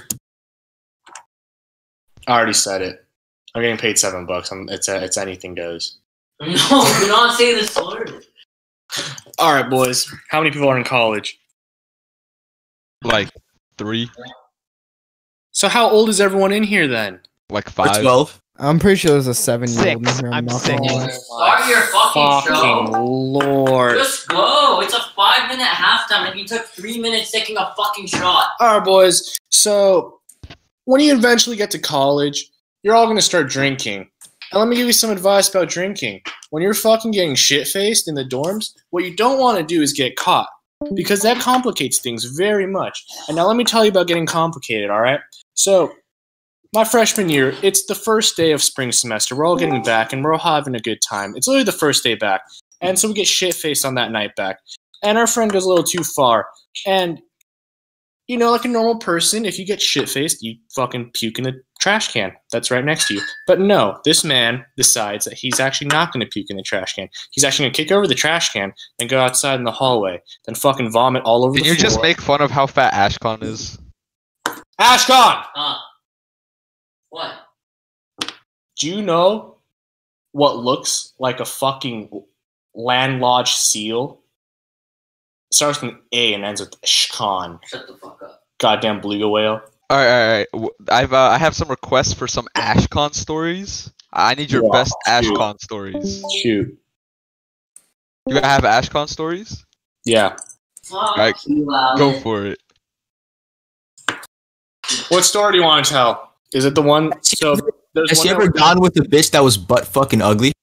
I already said it. I'm getting paid seven bucks. I'm, it's it's anything goes. *laughs* No, do not say the slur. All right, boys. How many people are in college? Like three, So how old is everyone in here then? like Or twelve. I'm pretty sure there's a seven year old in here. I'm not six. Start your fucking, Fucking show. lord. Just go. It's a five minute halftime, and you took three minutes taking a fucking shot. All right, boys. So when you eventually get to college, you're all gonna start drinking. And let me give you some advice about drinking. When you're fucking getting shit faced in the dorms, what you don't want to do is get caught because that complicates things very much. And now let me tell you about getting complicated. All right. So my freshman year, it's the first day of spring semester. We're all getting back and we're all having a good time. It's literally the first day back. And so we get shit faced on that night back. And our friend goes a little too far. And you know, like a normal person, if you get shit faced, you fucking puke in the trash can that's right next to you. But no, this man decides that he's actually not going to puke in the trash can. He's actually going to kick over the trash can and go outside in the hallway, then fucking vomit all over Can the you floor. just make fun of how fat Ashcon is? Ashcon, Huh? What? do you know what looks like a fucking landlodged seal? Starts with an A and ends with Shkon. Shut the fuck up. Goddamn beluga whale. All right, all right. W- I've uh, I have some requests for some Ashcon stories. I need your Yeah, best shoot. Ashcon stories. Shoot. You gonna have Ashcon stories? Yeah. Fuck Alright, Go Alan. for it. What story do you want to tell? Is it the one? So there's Has one you ever gone with a bitch that was butt fucking ugly?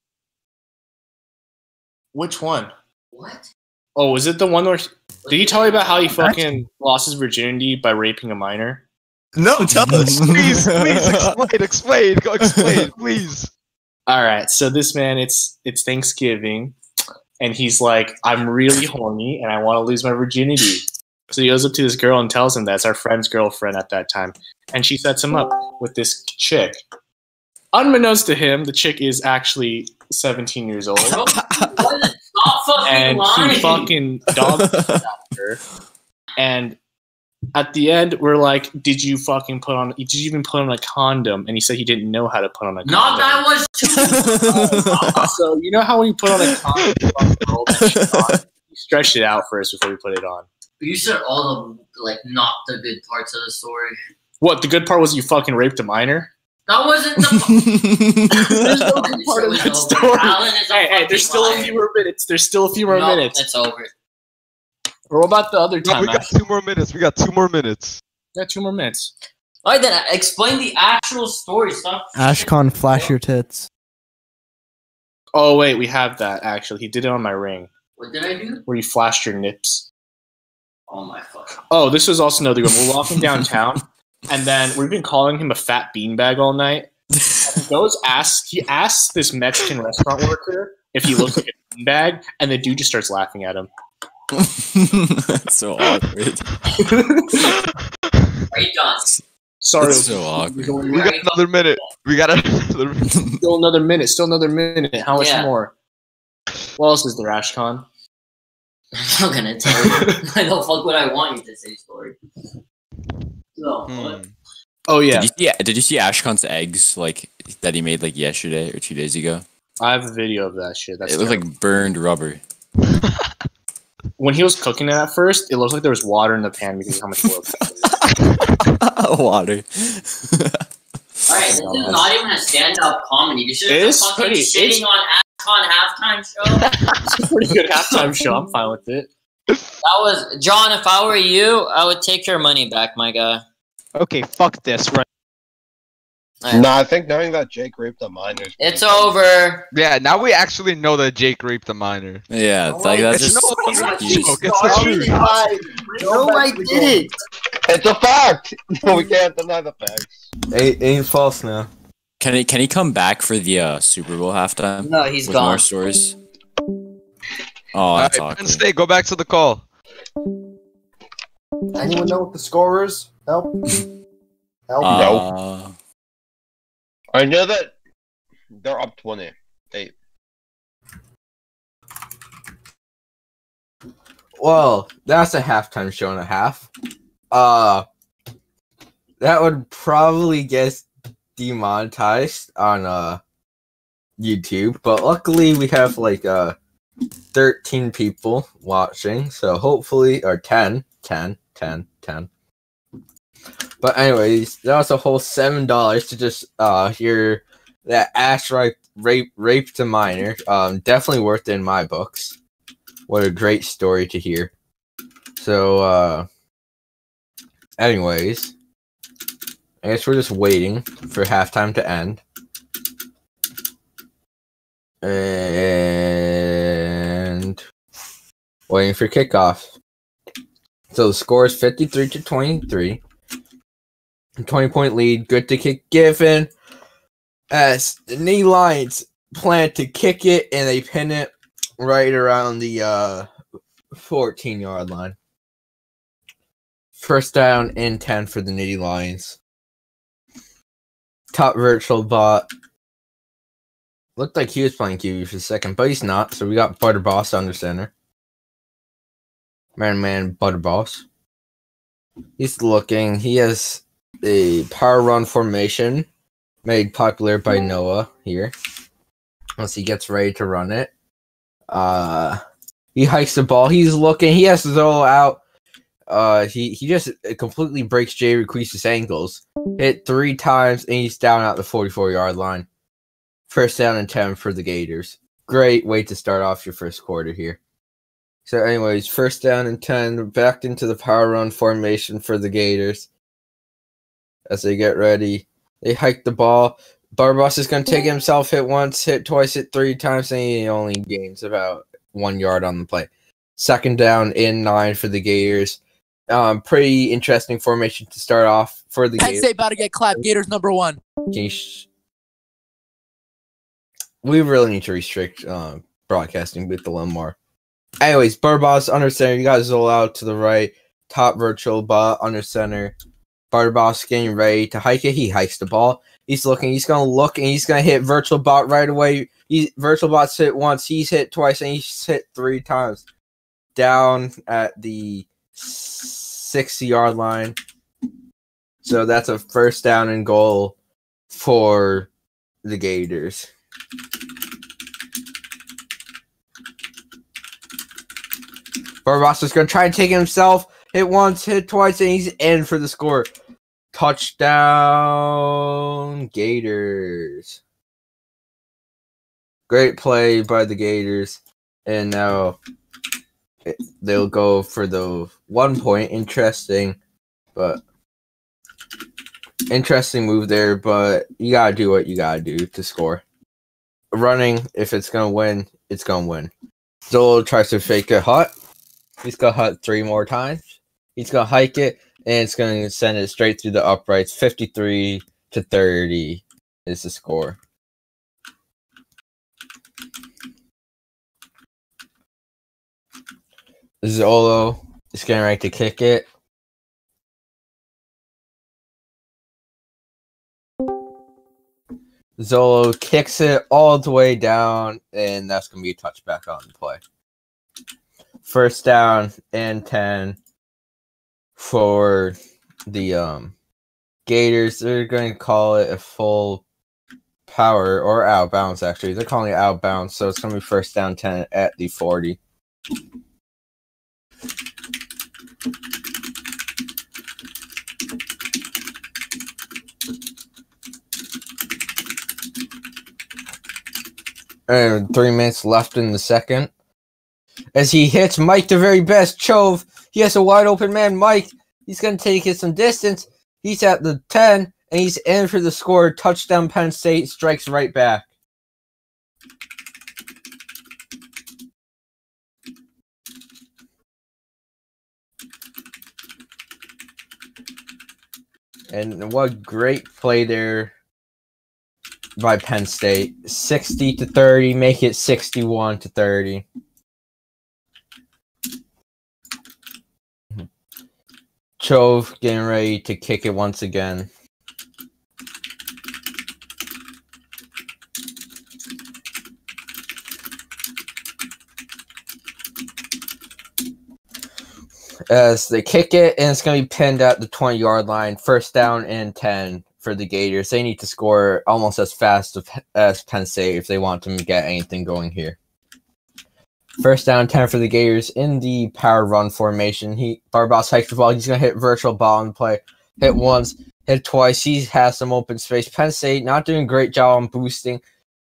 Which one? What? Oh, is it the one where? Did he tell you about how he fucking lost his virginity by raping a minor? No, *laughs* tell us. Please, please *laughs* explain, explain, go explain, *laughs* please. All right, so this man, it's it's Thanksgiving, and he's like, I'm really horny and I want to lose my virginity. So he goes up to this girl and tells him that's our friend's girlfriend at that time, and she sets him up with this chick. Unbeknownst to him, the chick is actually 17 years old, Bro, what is- fucking and lying. he fucking dog her. And at the end, we're like, "Did you fucking put on? Did you even put on a condom?" And he said he didn't know how to put on a condom. Not that was too. *laughs* So you know how when you put on a condom, *laughs* you fucking roll that shit on? you stretch it out first before you put it on. You said all the like not the good parts of the story. What the good part was you fucking raped a minor. That wasn't the *laughs* There's no good part of that story. Alan Hey, hey, there's still a few more minutes. There's still a few more No, minutes. It's over. Or what about the other No, time? we got Ash? two more minutes. We got two more minutes. Yeah, two more minutes. All right, then uh, explain the actual story. Stop. Ashcon, flash your tits. Oh wait, we have that actually. He did it on my ring, What did I do? where you flashed your nips. Oh my fuck. Oh, this was also another one. We're walking downtown, *laughs* and then we've been calling him a fat beanbag all night. He *laughs* goes asks he asks this Mexican restaurant worker if he looks like a beanbag, and the dude just starts laughing at him. *laughs* That's so awkward. Are you done? Sorry, That's so awkward. We got another minute. We got another. *laughs* still another minute. Still another minute. How much Yeah. more? What else is there, Ashcon? *laughs* I'm not gonna tell you. Why the fuck would I want you to say story? No. Hmm. Oh yeah, Did you see, did you see Ashcon's eggs like that he made like yesterday or two days ago? I have a video of that shit. That's it looked like burned rubber. When he was cooking it at first, it looked like there was water in the pan because of how much oil. *laughs* Water. Alright, this is not even a stand-up comedy. This is It just a fucking pretty- sitting it's- on Ashcon halftime show. *laughs* it's a pretty good halftime show. I'm fine with it. that was John. If I were you, I would take your money back, my guy. Okay, fuck this. Right. Alright. No, I think knowing that Jake raped a minor. It's pretty over. Yeah, now we actually know that Jake raped a minor. Yeah, Oh, like that's just no longer a joke. It's the truth. No, I didn't. It's a fact. *laughs* we can't deny the facts. Ain't, ain't false now. Can he can he come back for the uh, Super Bowl halftime No, he's with gone. more stories? Oh, All right, that's Penn awkward. State, go back to the call. Anyone know what the score is? Help. *laughs* Help. Uh, I know that they're up 20. Eight. Well, that's a halftime show and a half. Uh, that would probably get demonetized on uh YouTube, but luckily we have like uh 13 people watching, so hopefully or 10, 10, 10, 10. But anyways, that was a whole seven dollars to just uh hear that Ash rape rape raped a minor. Um, definitely worth it in my books. What a great story to hear. So, uh, anyways, I guess we're just waiting for halftime to end. And waiting for kickoff. So the score is 53 to 23. 20 point lead. Good to kick given. As the knee Lions plan to kick it and they pin it right around the uh 14 yard line. First down and 10 for the Nittany Lions. Top virtual bot. Looked like he was playing QB for a second, but he's not. So we got Butterboss under center. Man, man, Butterboss. He's looking. He has a power run formation made popular by Noah here. Once he gets ready to run it. Uh he hikes the ball. He's looking. He has to throw out. Uh, he he just completely breaks Jay Requese's ankles. Hit three times, and he's down at the 44 yard line. First down and 10 for the Gators. Great way to start off your first quarter here. So, anyways, first down and 10, backed into the power run formation for the Gators. As they get ready, they hike the ball. Barboss is going to take himself, hit once, hit twice, hit three times, and he only gains about one yard on the play. Second down in nine for the Gators. Um, pretty interesting formation to start off for the Penn Gators. State about to get clapped. Gators number one. Can you sh- we really need to restrict uh, broadcasting with the more. Anyways, Barboss under center. You got Zola out to the right. Top virtual bot under center. Butterboss getting ready to hike it. He hikes the ball. He's looking. He's gonna look and he's gonna hit virtual bot right away. He virtual bot's hit once. He's hit twice and he's hit three times. Down at the sixty yard line. So that's a first down and goal for the Gators. Butterboss's gonna try and take it himself. Hit once, hit twice, and he's in for the score. Touchdown, Gators. Great play by the Gators. And now they'll go for the one point. Interesting, but interesting move there. But you gotta do what you gotta do to score. Running, if it's gonna win, it's gonna win. Zolo tries to fake a hut. He's gonna hut three more times. He's gonna hike it, and it's gonna send it straight through the uprights. Fifty-three to thirty is the score. Zolo is getting ready to kick it. Zolo kicks it all the way down, and that's going to be a touchback on the play. First down and 10 for the um, Gators. They're going to call it a full power or out bounds, actually. They're calling it out bounds, so it's going to be first down 10 at the 40. And three minutes left in the second. As he hits Mike the very best, Chove. He has a wide open man, Mike. He's going to take it some distance. He's at the 10, and he's in for the score. Touchdown, Penn State strikes right back. And what great play there by Penn State. 60 to 30, make it 61 to 30. Chove getting ready to kick it once again. As they kick it, and it's going to be pinned at the 20 yard line. First down and 10 for the Gators. They need to score almost as fast as Penn State if they want to get anything going here. First down, 10 for the Gators in the power run formation. He Butterboss hikes the ball. He's going to hit virtual bot and play. Hit once, hit twice. He has some open space. Penn State not doing a great job on boosting.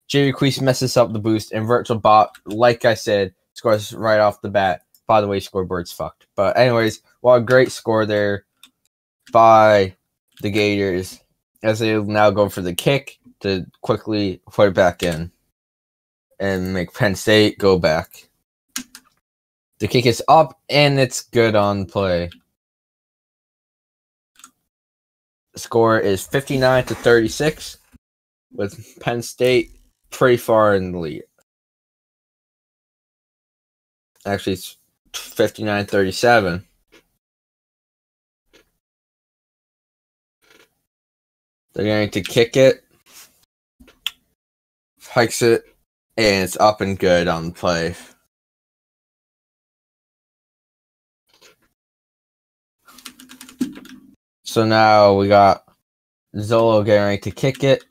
Jerry Queese messes up the boost, and virtual bot, like I said, scores right off the bat. By the way, scoreboard's fucked. But anyways, a great score there by the Gators as they now go for the kick to quickly put it back in and make Penn State go back. The kick is up and it's good on play. The score is 59 to 36 with Penn State pretty far in the lead. Actually, it's 59 37. They're going to kick it, hikes it, and it's up and good on the play. So now we got Zolo getting ready to kick it.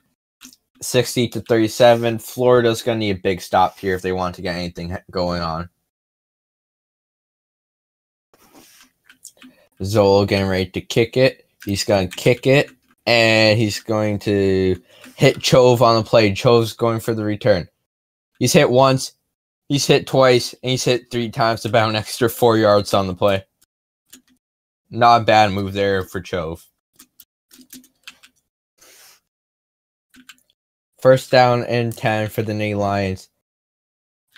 60 to 37. Florida's going to need a big stop here if they want to get anything going on. Zolo getting ready to kick it. He's going to kick it, and he's going to hit Chove on the play. Chove's going for the return. He's hit once. He's hit twice and he's hit three times about an *laughs* extra four yards on the play. Not a bad move there for Chove. First down and 10 for the Nittany Lions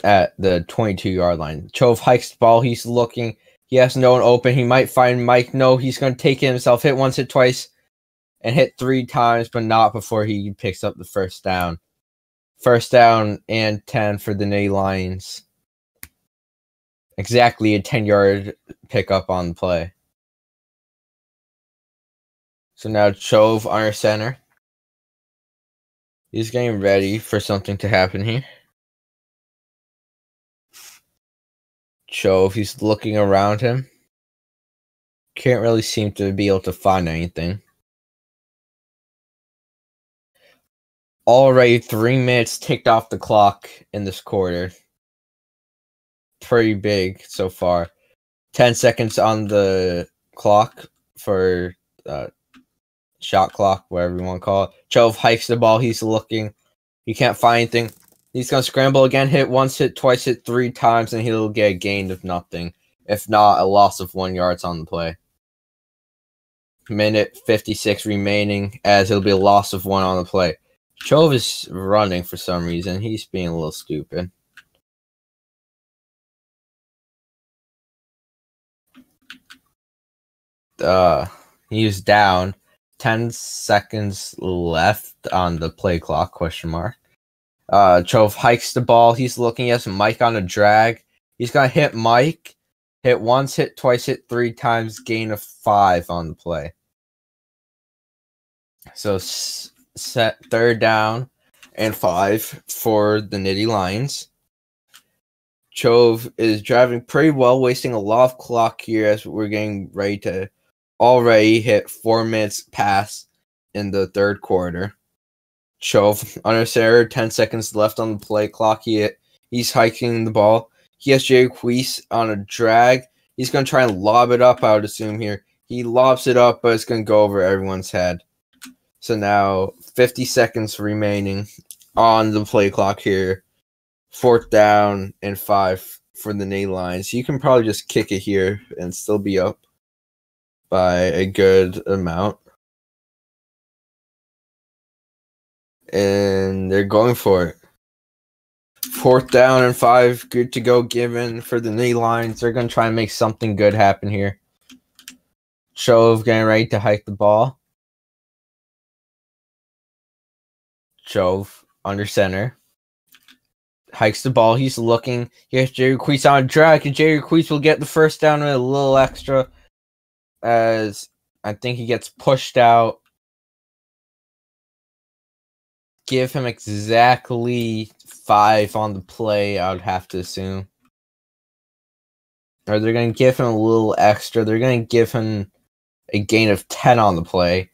at the 22 yard line. Chove hikes the ball. He's looking. He has no one open. He might find Mike. No, he's going to take it himself. Hit once, hit twice, and hit three times, but not before he picks up the first down. First down and 10 for the Nittany Lions. Exactly a 10 yard pickup on the play. So now Chove under center. He's getting ready for something to happen here. Chove, he's looking around him. Can't really seem to be able to find anything. Already three minutes ticked off the clock in this quarter. Pretty big so far. 10 seconds on the clock for uh, shot clock, whatever you want to call it. Chove hikes the ball. He's looking. He can't find anything. He's going to scramble again, hit once, hit twice, hit three times, and he'll get a gain of nothing. If not, a loss of one yards on the play. Minute 56 remaining, as it'll be a loss of one on the play. Chove is running for some reason. He's being a little stupid. Uh, he's down. 10 seconds left on the play clock, question mark. Uh, Chove hikes the ball. He's looking at Mike on a drag. He's to hit Mike. Hit once, hit twice, hit three times, gain of five on the play. So set third down and five for the Nittany Lions. Chove is driving pretty well, wasting a lot of clock here as we're getting ready to already hit four minutes past in the third quarter. Chove under center, 10 seconds left on the play clock. He, he's hiking the ball. He has Jay Queese on a drag. He's going to try and lob it up, I would assume here. He lobs it up, but it's going to go over everyone's head. So now 50 seconds remaining on the play clock here. Fourth down and five for the knee lines. You can probably just kick it here and still be up by a good amount. And they're going for it. Fourth down and five, good to go given for the knee lines. They're going to try and make something good happen here. Chove getting ready to hike the ball. Chove under center. Hikes the ball. He's looking. He has Jerry Queese on a drag, and Jerry Queese will get the first down with a little extra as I think he gets pushed out. Give him exactly five on the play, I would have to assume. Or they're going to give him a little extra. They're going to give him a gain of 10 on the play.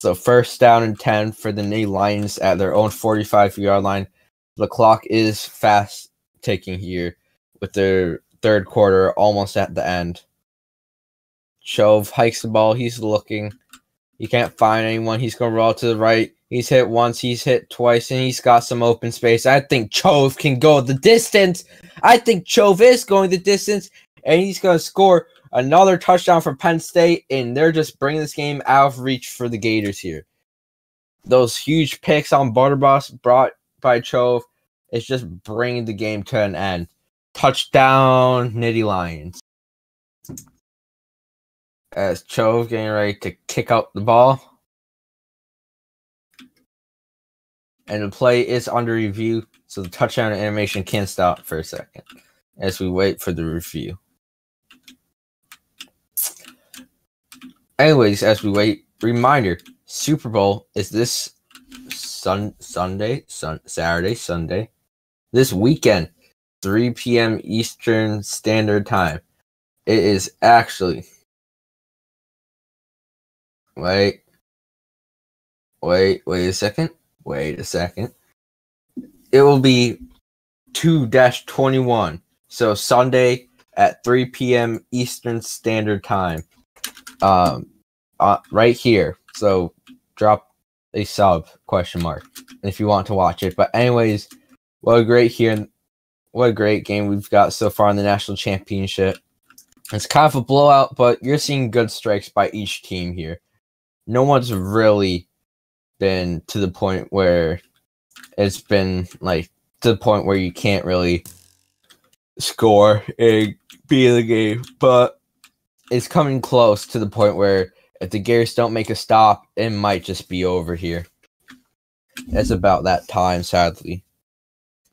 So first down and 10 for the Nittany Lions at their own 45 yard line. The clock is fast ticking here with their third quarter almost at the end. Chove hikes the ball. He's looking. He can't find anyone. He's going to roll to the right. He's hit once. He's hit twice, and he's got some open space. I think Chove can go the distance. I think Chove is going the distance, and he's going to score another touchdown for Penn State, and they're just bringing this game out of reach for the Gators here. Those huge picks on Butterboss brought by Chove is just bringing the game to an end. Touchdown, Nittany Lions as Chove getting ready to kick out the ball. And the play is under review, so the touchdown animation can stop for a second as we wait for the review. Anyways, as we wait, reminder Super Bowl is this sun Sunday, sun Saturday, Sunday, this weekend, 3 p.m. Eastern Standard Time. It is actually Wait. Wait, wait a second. Wait a second. It will be 2 21. So Sunday at 3 p.m. Eastern Standard Time. Um, uh, right here. So drop a sub question mark if you want to watch it. But anyways, what a great here what a great game we've got so far in the national championship. It's kind of a blowout, but you're seeing good strikes by each team here. No one's really been to the point where it's been like to the point where you can't really score and be in the game, but it's coming close to the point where if the Gators don't make a stop, it might just be over here. It's about that time, sadly.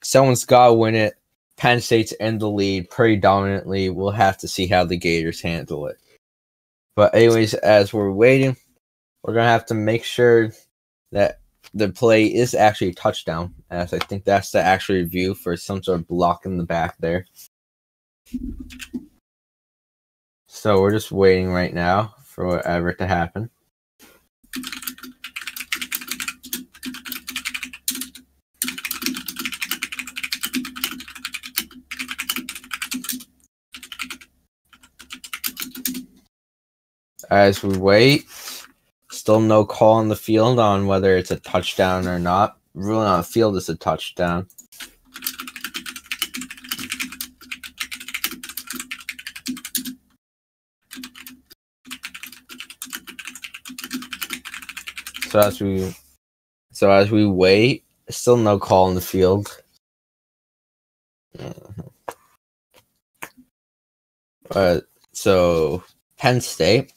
Someone's got to win it. Penn State's in the lead pretty dominantly. We'll have to see how the Gators handle it. But, anyways, as we're waiting, we're to have to make sure that the play is actually a touchdown, as I think that's the actual review for some sort of block in the back there. So we're just waiting right now for whatever to happen. As we wait, still no call on the field on whether it's a touchdown or not. Ruling on the field is a touchdown. So as we so as we wait, still no call in the field. Uh, so Penn State,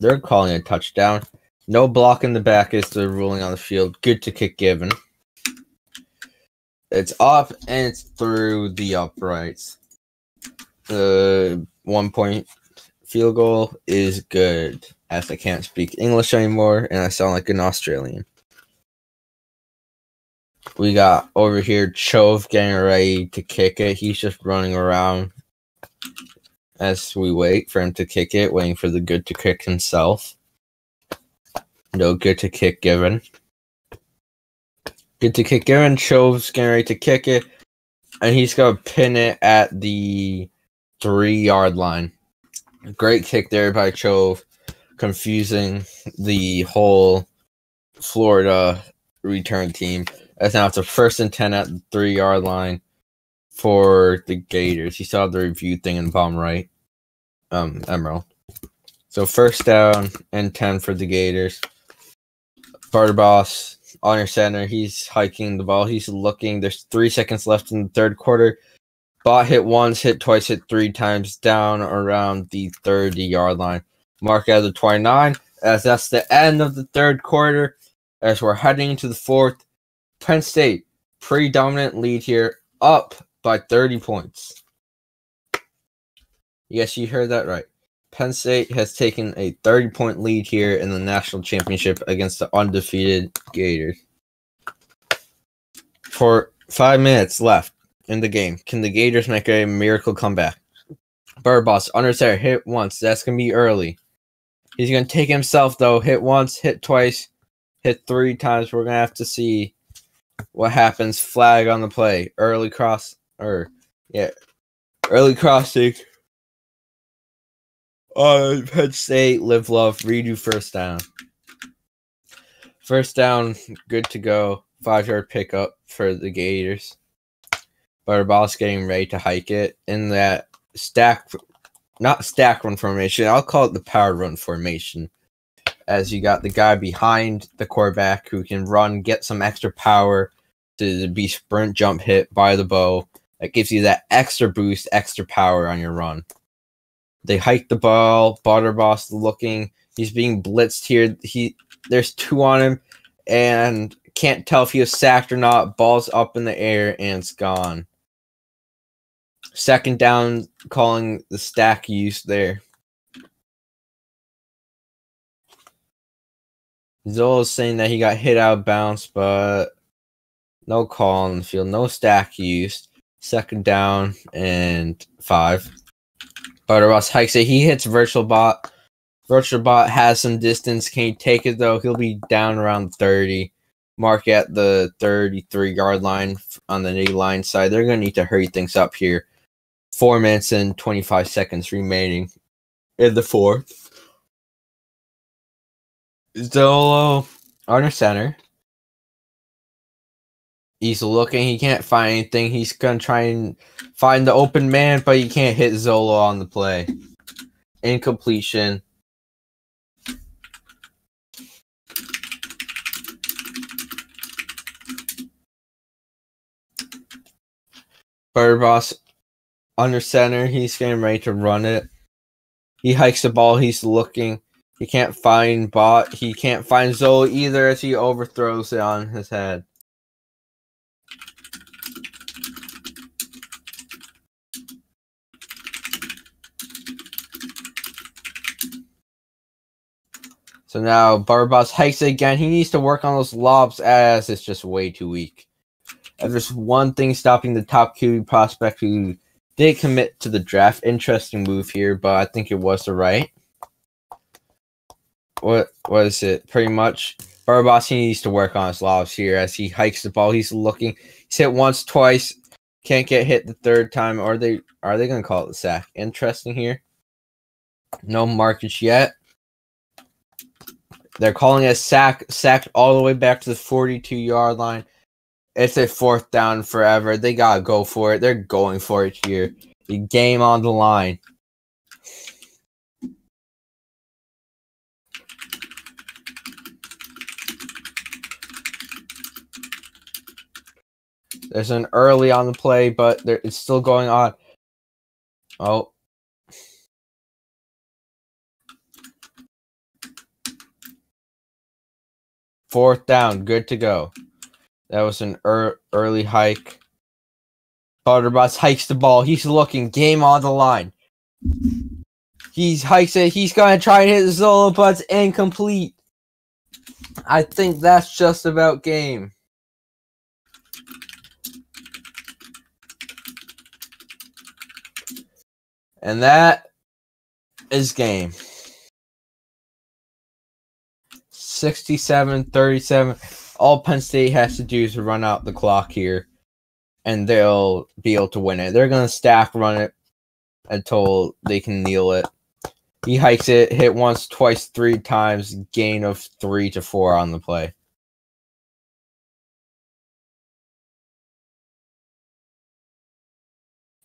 they're calling a touchdown. No block in the back is the ruling on the field. Good to kick given. It's off and it's through the uprights. The one point field goal is good as I can't speak English anymore and I sound like an Australian. We got over here Chove getting ready to kick it. He's just running around as we wait for him to kick it, waiting for the good to kick himself. No good to kick given. Good to kick given. Chove's getting ready to kick it. And he's going to pin it at the three yard line. Great kick there by Chove, confusing the whole Florida return team. As now it's a first and 10 at the three yard line for the Gators. You saw the review thing in the bottom right, um, Emerald. So first down and 10 for the Gators. Butterboss on your center. He's hiking the ball. He's looking. There's three seconds left in the third quarter. Bot hit once, hit twice, hit three times down around the 30 yard line. Mark out the 29 as that's the end of the third quarter. As we're heading into the fourth, Penn State predominant lead here, up by 30 points. Yes, you heard that right. Penn State has taken a 30 point lead here in the national championship against the undefeated Gators. For five minutes left in the game, can the Gators make a miracle comeback? Butterboss under center, hit once. That's gonna be early. He's gonna take himself though. Hit once, hit twice, hit three times. We're gonna have to see what happens. Flag on the play. Early cross or yeah, early crossing. Uh, Penn State, live, love, redo first down. First down, good to go. Five yard pickup for the Gators. Butterboss getting ready to hike it in that stack, not stack run formation. I'll call it the power run formation. As you got the guy behind the quarterback who can run, get some extra power to be sprint jump hit by the bow. That gives you that extra boost, extra power on your run. They hike the ball. Butterboss looking. He's being blitzed here. He there's two on him, and can't tell if he was sacked or not. Ball's up in the air and it's gone. Second down, calling the stack use there. Zola's saying that he got hit out of bounds, but no call on the field, no stack used. Second down and five. Butterboss hikes it. He hits Virtual Bot. Virtual Bot has some distance. Can he take it though? He'll be down around 30. Mark at the 33 yard line on the knee line side. They're going to need to hurry things up here. Four minutes and 25 seconds remaining in the fourth. Zolo under center. He's looking. He can't find anything. He's gonna try and find the open man, but he can't hit Zolo on the play. Incompletion. Butterboss under center. He's getting ready to run it. He hikes the ball. He's looking. He can't find Bot. He can't find Zolo either as he overthrows it on his head. So now Butterboss hikes again. He needs to work on those lobs as it's just way too weak. There's one thing stopping the top QB prospect who did commit to the draft, interesting move here, but I think it was the right. What was it? Pretty much, Butterboss he needs to work on his lobs here as he hikes the ball. He's looking. He's hit once, twice. Can't get hit the third time. Are they? Are they gonna call it a sack? Interesting here. No markage yet. They're calling it sack, sacked all the way back to the 42 yard line. It's a fourth down forever. They gotta go for it. They're going for it here. The game on the line. There's an early on the play, but there, it's still going on. Oh. Fourth down, good to go. That was an er- early hike. Butterboss hikes the ball. He's looking. Game on the line. He's hikes it. He's gonna try and hit the solo, but it's incomplete. I think that's just about game. And that is game. 67 37. All Penn State has to do is run out the clock here, and they'll be able to win it. They're going to stack run it until they can kneel it. He hikes it, hit once, twice, three times, gain of three to four on the play.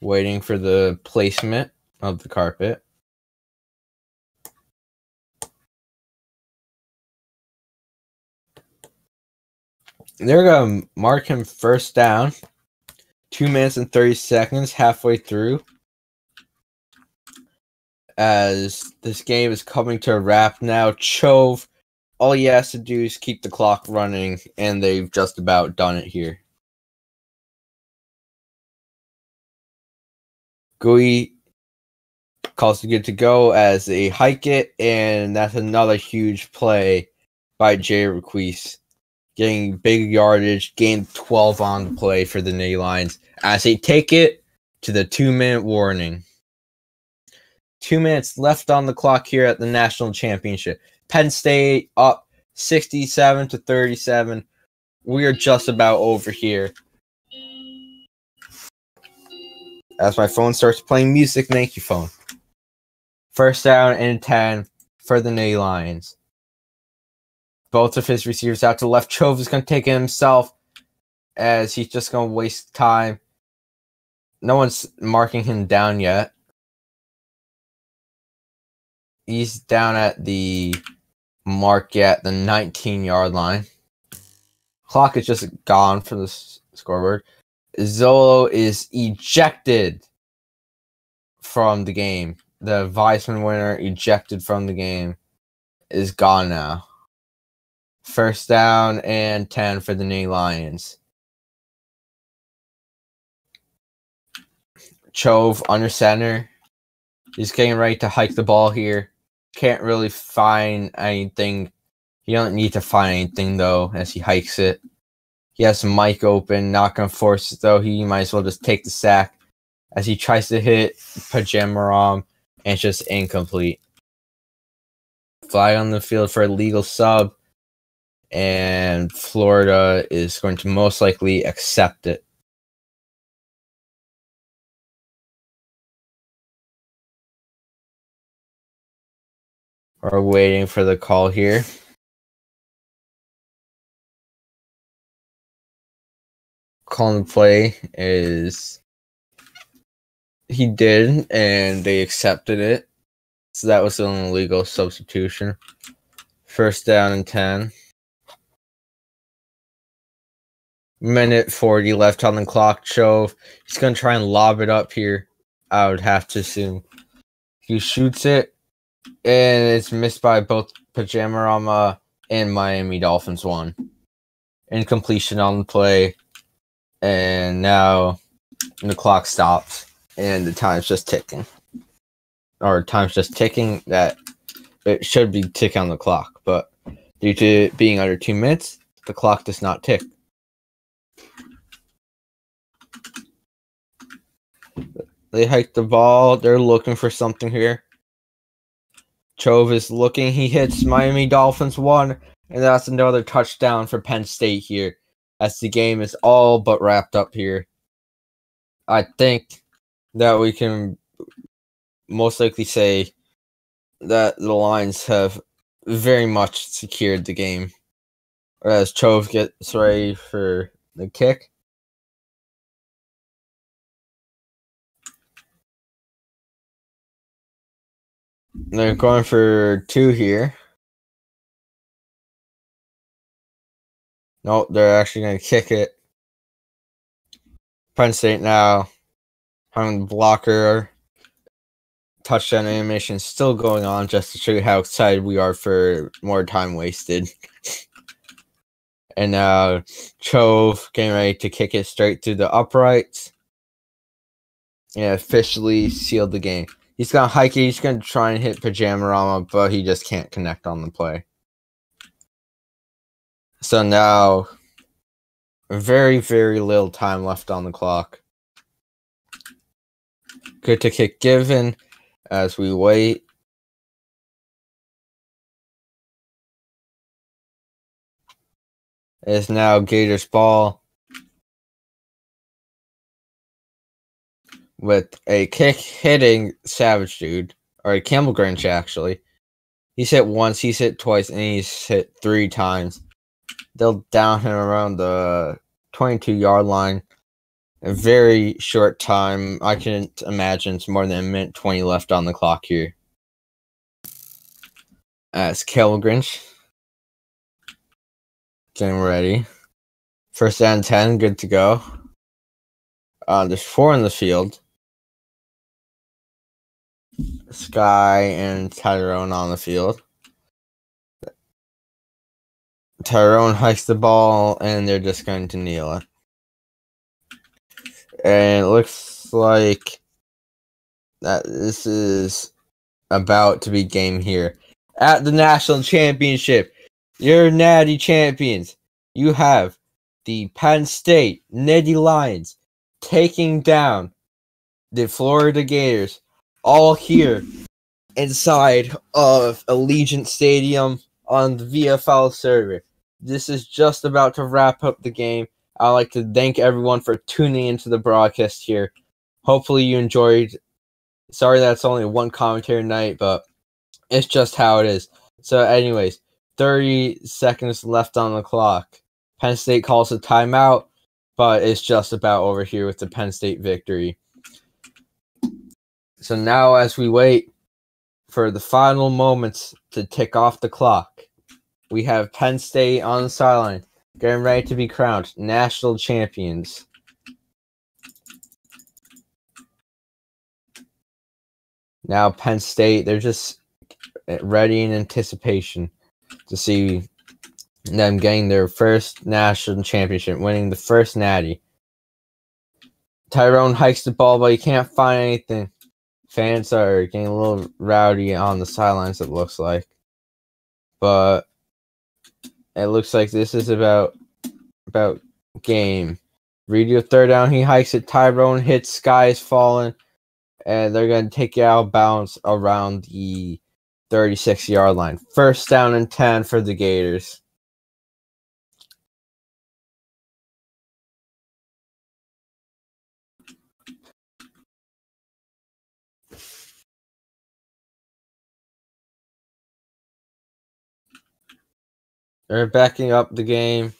Waiting for the placement of the carpet. They're gonna mark him first down. Two minutes and 30 seconds, halfway through. As this game is coming to a wrap now, Chove, all he has to do is keep the clock running, and they've just about done it here. Gui calls it good to go as they hike it, and that's another huge play by Jay Requise. Getting big yardage, gain 12 on the play for the knee lines as they take it to the two minute warning. Two minutes left on the clock here at the national championship. Penn State up 67 to 37. We are just about over here. As my phone starts playing music, thank you, phone. First down and 10 for the Nay Lions. Both of his receivers out to left. Chove is going to take it himself as he's just going to waste time. No one's marking him down yet. He's down at the mark at the 19 yard line. Clock is just gone from the scoreboard. Zolo is ejected from the game. The Weisman winner ejected from the game is gone now. First down and 10 for the New Lions. Chove under center. He's getting ready to hike the ball here. Can't really find anything. He don't need to find anything though as he hikes it. He has Mike open, not gonna force it though. He might as well just take the sack as he tries to hit Pajamaram and it's just incomplete. Flag on the field for a legal sub, and Florida is going to most likely accept it. We're waiting for the call here. calling the play is he did, and they accepted it. So that was an illegal substitution. First down and 10. Minute 40 left on the clock. Chove. He's going to try and lob it up here. I would have to assume. He shoots it, and it's missed by both Pajamarama and Miami Dolphins one. Incompletion on the play. And now the clock stops, and the time's just ticking or time's just ticking that it should be tick on the clock, but due to being under two minutes, the clock does not tick. They hike the ball. They're looking for something here. Chove is looking. He hits Miami Dolphins one, and that's another touchdown for Penn State here, as the game is all but wrapped up here. I think that we can most likely say that the Lions have very much secured the game. Whereas Chove gets ready for the kick. They're going for two here. No, they're actually going to kick it. Penn State now having blocker touchdown animation still going on just to show you how excited we are for more time wasted. And now uh, Chove getting ready to kick it straight through the uprights. And officially sealed the game. He's gonna hike it, he's gonna try and hit Pajamarama, but he just can't connect on the play. So now very, very little time left on the clock. Good to kick given as we wait. It's now Gators ball with a kick hitting Savage Dude, or a Campbell Grinch actually. He's hit once, he's hit twice, and he's hit three times. They'll down him around the 22 yard line a very short time. I can't imagine it's more than a minute 20 left on the clock here. As Kel Grinch getting ready. First and 10, good to go. Uh, there's four in the field. Sky and Tyrone on the field. Tyrone hikes the ball and they're just going to kneel it and it looks like that this is about to be game here at the national championship. Your natty champions. You have the Penn State Nittany Lions taking down the Florida Gators, all here inside of Allegiant Stadium on the VFL server. This is just about to wrap up the game. I'd like to thank everyone for tuning into the broadcast here. Hopefully, you enjoyed. Sorry that's only one commentary night, but it's just how it is. So, anyways, 30 seconds left on the clock. Penn State calls a timeout, but it's just about over here with the Penn State victory. So now, as we wait for the final moments to tick off the clock, we have Penn State on the sideline getting ready to be crowned national champions. Now Penn State, they're just ready in anticipation to see them getting their first national championship, winning the first natty. Tyrone hikes the ball, but he can't find anything. Fans are getting a little rowdy on the sidelines, it looks like. But it looks like this is about about game. Radio third down, he hikes it. Tyrone hits, Sky is falling, and they're gonna take it out of bounds around the 36 yard line. First down and 10 for the Gators. They're backing up the game.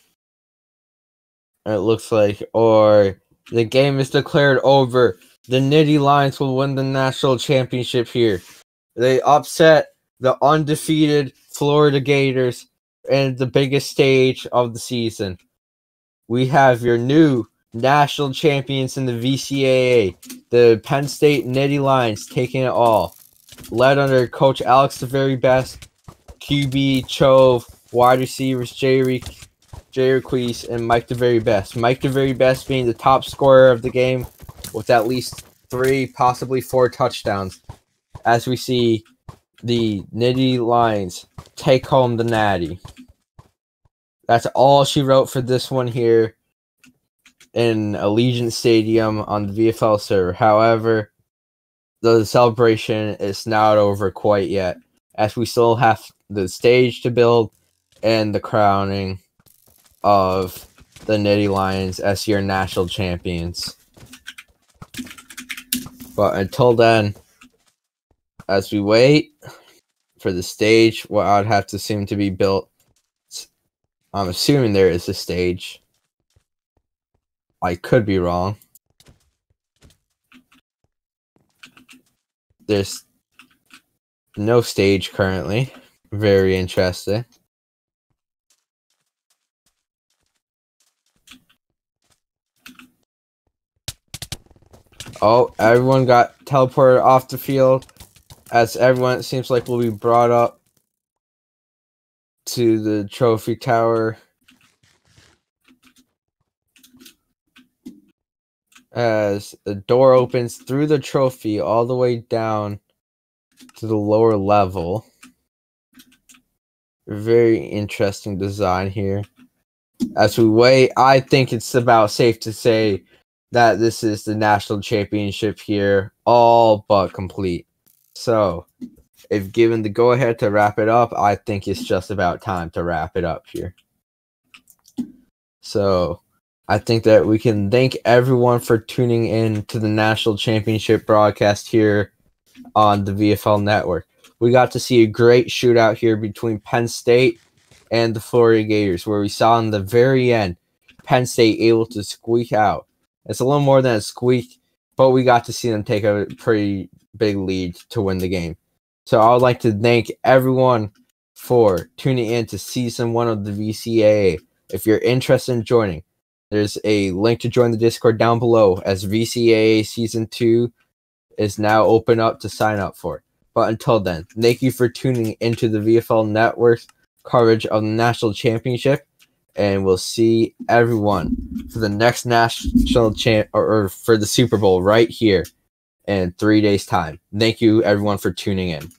It looks like, or the game is declared over. The Nittany Lions will win the national championship here. They upset the undefeated Florida Gators and the biggest stage of the season. We have your new national champions in the VCAA, the Penn State Nittany Lions, taking it all. Led under Coach Alex the very best, QB Chove, wide receivers Jay Requise, and Mike the very best. Mike the very best being the top scorer of the game with at least three, possibly four touchdowns. As we see the Nittany Lions take home the Natty. That's all she wrote for this one here in Allegiant Stadium on the VFL server. However, the celebration is not over quite yet, as we still have the stage to build and the crowning of the Nittany Lions as your national champions. But until then, as we wait for the stage, what I'd have to assume to be built, I'm assuming there is a stage. I could be wrong. There's no stage currently. Very interesting. Oh, everyone got teleported off the field. As everyone it seems like will be brought up to the trophy tower. As the door opens through the trophy all the way down to the lower level. Very interesting design here. As we wait, I think it's about safe to say that this is the national championship here, all but complete. So, if given the go ahead to wrap it up, I think it's just about time to wrap it up here. So, I think that we can thank everyone for tuning in to the national championship broadcast here on the VFL network. We got to see a great shootout here between Penn State and the Florida Gators, where we saw in the very end Penn State able to squeak out. It's a little more than a squeak, but we got to see them take a pretty big lead to win the game. So I would like to thank everyone for tuning in to season one of the VCAA. If you're interested in joining, there's a link to join the Discord down below as VCAA season two is now open up to sign up for. But until then, thank you for tuning into the VFL Network's coverage of the national championship, and we'll see everyone for the next national champ or, or for the Super Bowl right here in three days' time. Thank you, everyone, for tuning in.